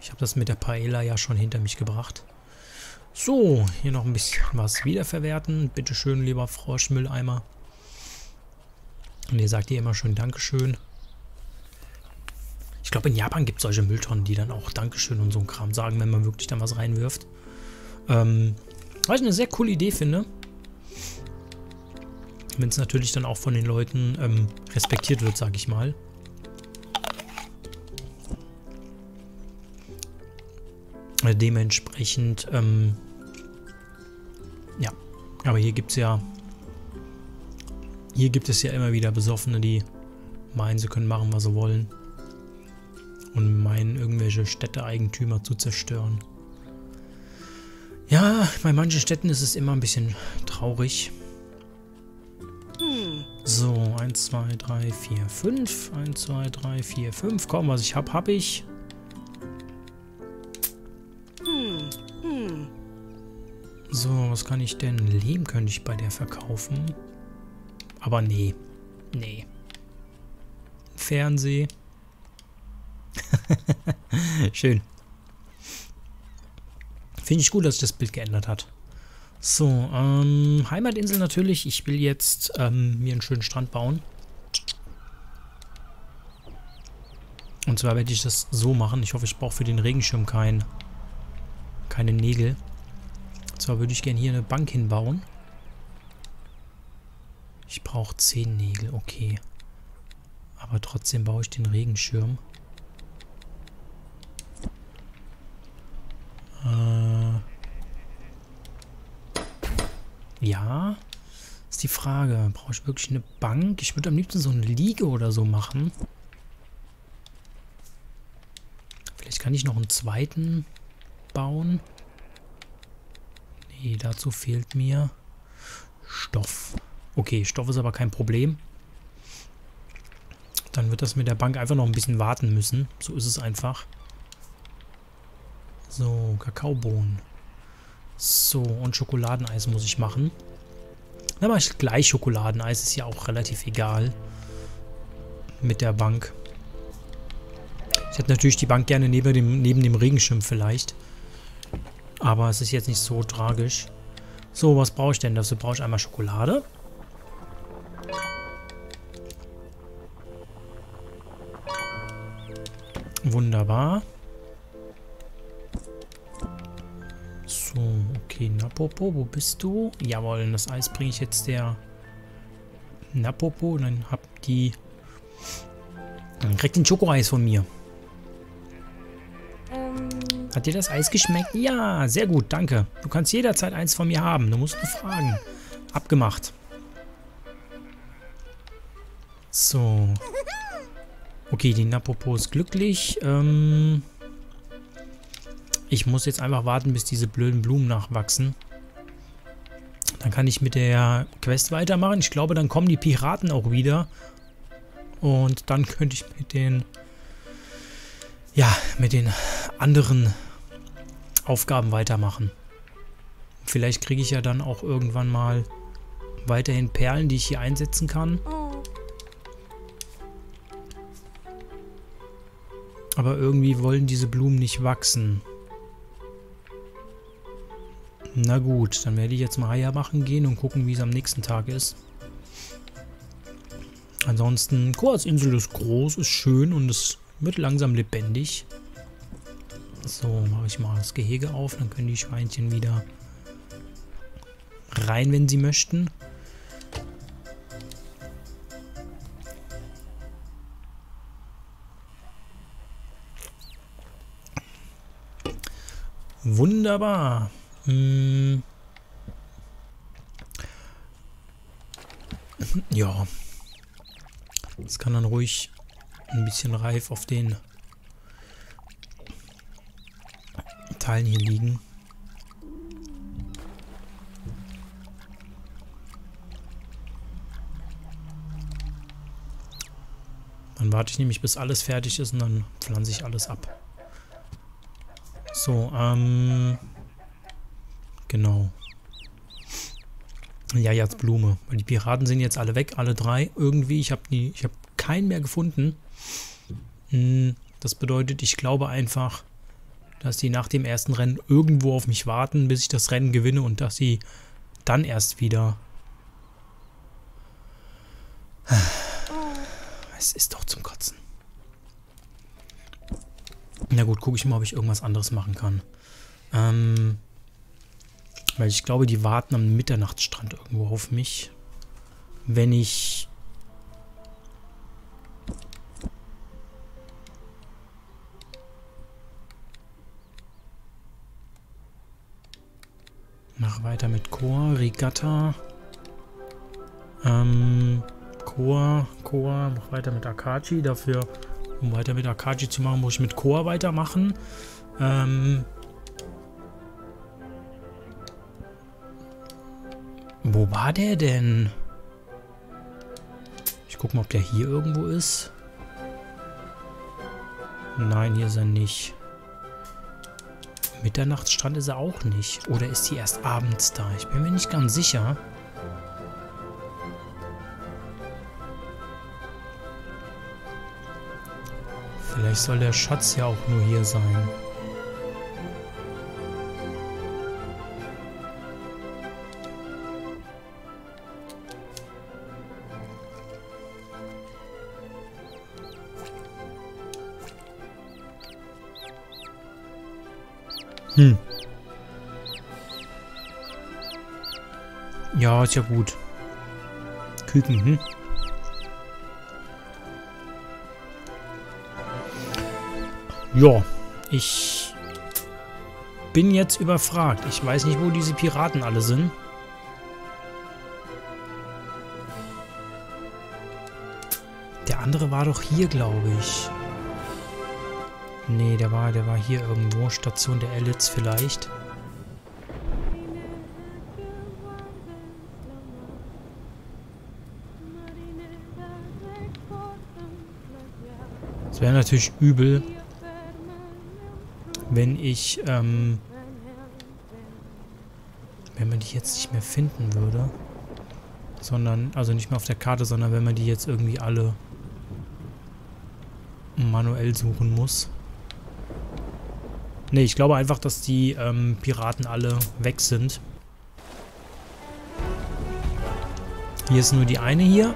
ich habe das mit der Paella ja schon hinter mich gebracht. So, hier noch ein bisschen was wiederverwerten. Bitte schön, lieber Froschmülleimer. Und ihr sagt ihr immer schön Dankeschön. Ich glaube, in Japan gibt es solche Mülltonnen, die dann auch Dankeschön und so ein Kram sagen, wenn man wirklich dann was reinwirft. Ähm, was ich eine sehr coole Idee finde. Wenn es natürlich dann auch von den Leuten ähm, respektiert wird, sage ich mal. Dementsprechend, ähm, ja. Aber hier gibt es ja, hier gibt es ja immer wieder Besoffene, die meinen, sie können machen, was sie wollen. Und meinen, irgendwelche Städteeigentümer zu zerstören. Ja, bei manchen Städten ist es immer ein bisschen traurig. So, 1, 2, 3, 4, 5. 1, 2, 3, 4, 5. Komm, was ich habe, habe ich. So, was kann ich denn? Lehm könnte ich bei der verkaufen. Aber nee. Nee. Fernseh. Schön. Finde ich gut, dass sich das Bild geändert hat. So, ähm, Heimatinsel natürlich. Ich will jetzt ähm, mir einen schönen Strand bauen. Und zwar werde ich das so machen. Ich hoffe, ich brauche für den Regenschirm kein, keine Nägel. Zwar würde ich gerne hier eine Bank hinbauen. Ich brauche 10 Nägel, okay. Aber trotzdem baue ich den Regenschirm. Äh ja, ist die Frage. Brauche ich wirklich eine Bank? Ich würde am liebsten so eine Liege oder so machen. Vielleicht kann ich noch einen zweiten bauen. Nee, dazu fehlt mir Stoff. Okay, Stoff ist aber kein Problem. Dann wird das mit der Bank einfach noch ein bisschen warten müssen. So ist es einfach. So, Kakaobohnen. So, und Schokoladeneis muss ich machen. Dann mache ich gleich Schokoladeneis. Ist ja auch relativ egal. Mit der Bank. Ich hätte natürlich die Bank gerne neben dem, neben dem Regenschirm vielleicht. Aber es ist jetzt nicht so tragisch. So, was brauche ich denn? Dafür brauche ich einmal Schokolade. Wunderbar. So, okay, Napopo, wo bist du? Jawohl, das Eis bringe ich jetzt der Napopo und dann habt die... Dann kriegt den Schokoeis von mir. Hat dir das Eis geschmeckt? Ja, sehr gut, danke. Du kannst jederzeit eins von mir haben. Du musst nur fragen. Abgemacht. So. Okay, die Napopo ist glücklich. Ähm ich muss jetzt einfach warten, bis diese blöden Blumen nachwachsen. Dann kann ich mit der Quest weitermachen. Ich glaube, dann kommen die Piraten auch wieder. Und dann könnte ich mit den... Ja, mit den anderen Aufgaben weitermachen. Vielleicht kriege ich ja dann auch irgendwann mal weiterhin Perlen, die ich hier einsetzen kann. Aber irgendwie wollen diese Blumen nicht wachsen. Na gut, dann werde ich jetzt mal Eier machen gehen und gucken, wie es am nächsten Tag ist. Ansonsten, Koas Insel ist groß, ist schön und es wird langsam lebendig. So, mache ich mal das Gehege auf. Dann können die Schweinchen wieder rein, wenn sie möchten. Wunderbar. Hm. Ja. Das kann dann ruhig ein bisschen reif auf den Teilen hier liegen. Dann warte ich nämlich, bis alles fertig ist und dann pflanze ich alles ab. So, ähm... Genau. Ja, jetzt Blume. Weil die Piraten sind jetzt alle weg, alle drei. Irgendwie, ich habe ich habe keinen mehr gefunden. Hm, das bedeutet, ich glaube einfach, dass die nach dem ersten Rennen irgendwo auf mich warten, bis ich das Rennen gewinne und dass sie dann erst wieder... Es ist doch zum Kotzen. Na gut, gucke ich mal, ob ich irgendwas anderes machen kann. Ähm, weil ich glaube, die warten am Mitternachtsstrand irgendwo auf mich. Wenn ich... Mach weiter mit Chor, Regatta. Ähm, Chor, Chor, mach weiter mit Akachi. Dafür, um weiter mit Akachi zu machen, muss ich mit Chor weitermachen. Ähm, Wo war der denn? Ich gucke mal, ob der hier irgendwo ist. Nein, hier ist er nicht. Mitternachtsstrand ist er auch nicht. Oder ist die erst abends da? Ich bin mir nicht ganz sicher. Vielleicht soll der Schatz ja auch nur hier sein. Ja, ist ja gut. Küken, hm? Ja, ich bin jetzt überfragt. Ich weiß nicht, wo diese Piraten alle sind. Der andere war doch hier, glaube ich. Nee, der war, der war hier irgendwo. Station der Elitz vielleicht. Wäre natürlich übel, wenn ich, ähm, wenn man die jetzt nicht mehr finden würde. Sondern, also nicht mehr auf der Karte, sondern wenn man die jetzt irgendwie alle manuell suchen muss. Ne, ich glaube einfach, dass die ähm, Piraten alle weg sind. Hier ist nur die eine hier.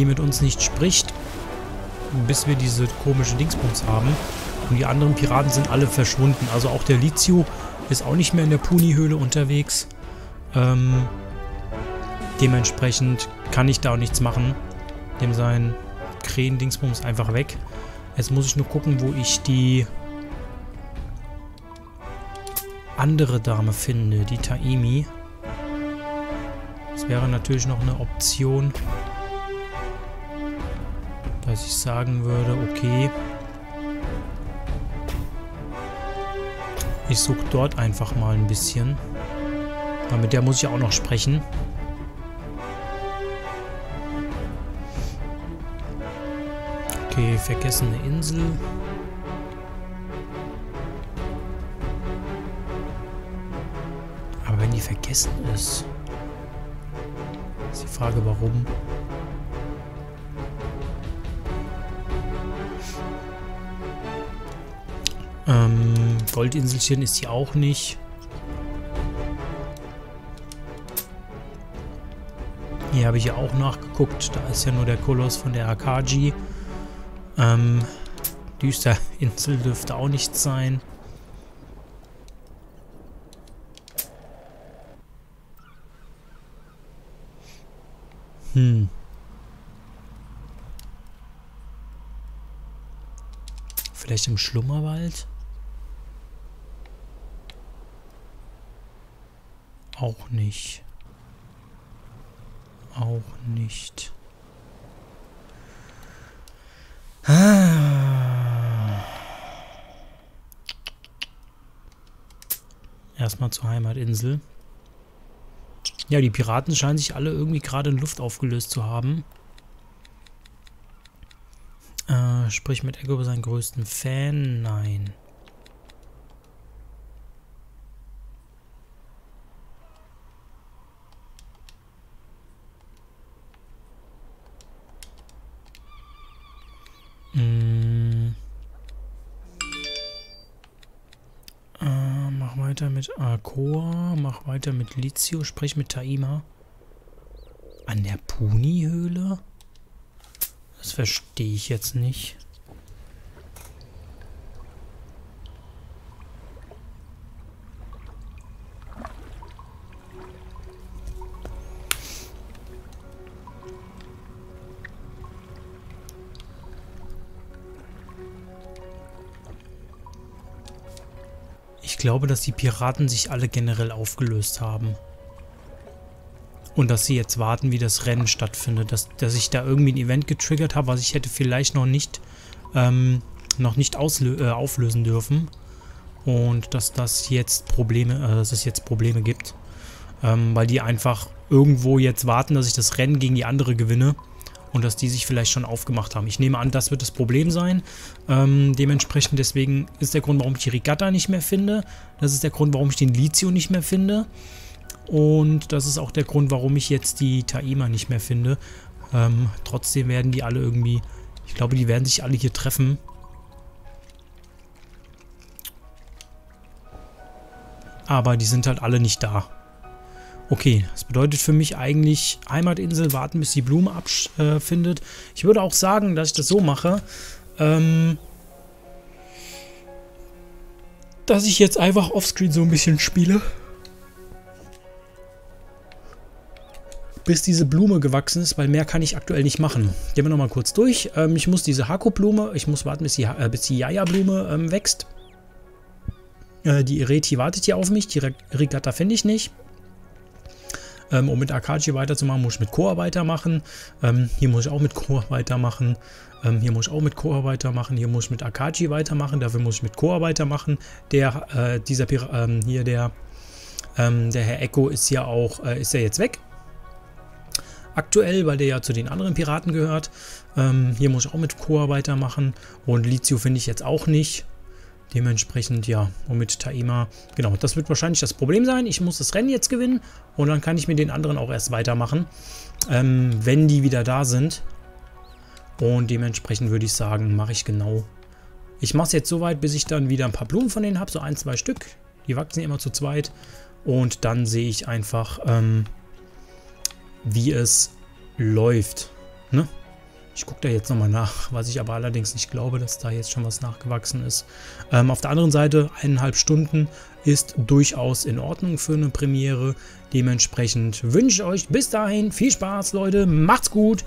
Die mit uns nicht spricht. Bis wir diese komische Dingsbums haben. Und die anderen Piraten sind alle verschwunden. Also auch der Lizio ist auch nicht mehr in der Puni-Höhle unterwegs. Ähm, dementsprechend kann ich da auch nichts machen. Dem sein Krähen-Dingsbums einfach weg. Jetzt muss ich nur gucken, wo ich die andere Dame finde, die Taimi. Das wäre natürlich noch eine Option, dass ich sagen würde, okay, ich suche dort einfach mal ein bisschen. Weil mit der muss ich auch noch sprechen. Okay, vergessene Insel. Aber wenn die vergessen ist, ist die Frage, warum. Goldinselchen ist sie auch nicht. Hier habe ich ja auch nachgeguckt. Da ist ja nur der Koloss von der Akagi. Ähm, Düsterinsel dürfte auch nicht sein. Hm. Vielleicht im Schlummerwald? Auch nicht. Auch nicht. Ah. Erstmal zur Heimatinsel. Ja, die Piraten scheinen sich alle irgendwie gerade in Luft aufgelöst zu haben. Äh, sprich mit Echo über seinen größten Fan? Nein. Mm. Äh, mach Akoa, mach weiter mit Lizio, sprich mit Taima. An der Puni-Höhle? Das verstehe ich jetzt nicht. Glaube, dass die Piraten sich alle generell aufgelöst haben. Und dass sie jetzt warten, wie das Rennen stattfindet. Dass, dass ich da irgendwie ein Event getriggert habe, was ich hätte vielleicht noch nicht, ähm, noch nicht äh, auflösen dürfen. Und dass das jetzt Probleme, äh, dass es jetzt Probleme gibt. Ähm, weil die einfach irgendwo jetzt warten, dass ich das Rennen gegen die andere gewinne. Und dass die sich vielleicht schon aufgemacht haben. Ich nehme an, das wird das Problem sein. Ähm, dementsprechend deswegen ist der Grund, warum ich die Regatta nicht mehr finde. Das ist der Grund, warum ich den Lizio nicht mehr finde. Und das ist auch der Grund, warum ich jetzt die Taima nicht mehr finde. Ähm, trotzdem werden die alle irgendwie... Ich glaube, die werden sich alle hier treffen. Aber die sind halt alle nicht da. Okay, das bedeutet für mich eigentlich Heimatinsel warten, bis die Blume abfindet. Äh, ich würde auch sagen, dass ich das so mache, ähm, dass ich jetzt einfach offscreen so ein bisschen spiele. bis diese Blume gewachsen ist, weil mehr kann ich aktuell nicht machen. Gehen wir nochmal kurz durch. Ähm, ich muss diese Hako-Blume, ich muss warten, bis die, äh, die Jaja-Blume ähm, wächst. Äh, die Ireti wartet hier auf mich, die Regatta finde ich nicht. Ähm, um mit Akaji weiterzumachen, muss ich mit Koa weitermachen. Ähm, hier muss ich auch mit Koa weitermachen. Ähm, hier muss ich auch mit Koa weitermachen. Hier muss ich mit Akaji weitermachen. Dafür muss ich mit Koa weitermachen. Der, äh, dieser, ähm, hier der, ähm, der Herr Echo ist ja auch, äh, ist ja jetzt weg aktuell, weil der ja zu den anderen Piraten gehört. Ähm, hier muss ich auch mit Koa weitermachen und Lizio finde ich jetzt auch nicht. Dementsprechend, ja, und mit Taima, genau, das wird wahrscheinlich das Problem sein. Ich muss das Rennen jetzt gewinnen und dann kann ich mit den anderen auch erst weitermachen, ähm, wenn die wieder da sind. Und dementsprechend würde ich sagen, mache ich genau. Ich mache es jetzt so weit, bis ich dann wieder ein paar Blumen von denen habe, so ein, zwei Stück. Die wachsen immer zu zweit. Und dann sehe ich einfach, ähm, wie es läuft. Ne? Ich gucke da jetzt nochmal nach, was ich aber allerdings nicht glaube, dass da jetzt schon was nachgewachsen ist. Ähm, auf der anderen Seite, eineinhalb Stunden ist durchaus in Ordnung für eine Premiere. Dementsprechend wünsche ich euch bis dahin viel Spaß, Leute. Macht's gut.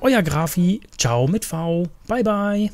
Euer Grafi. Ciao mit V. Bye, bye.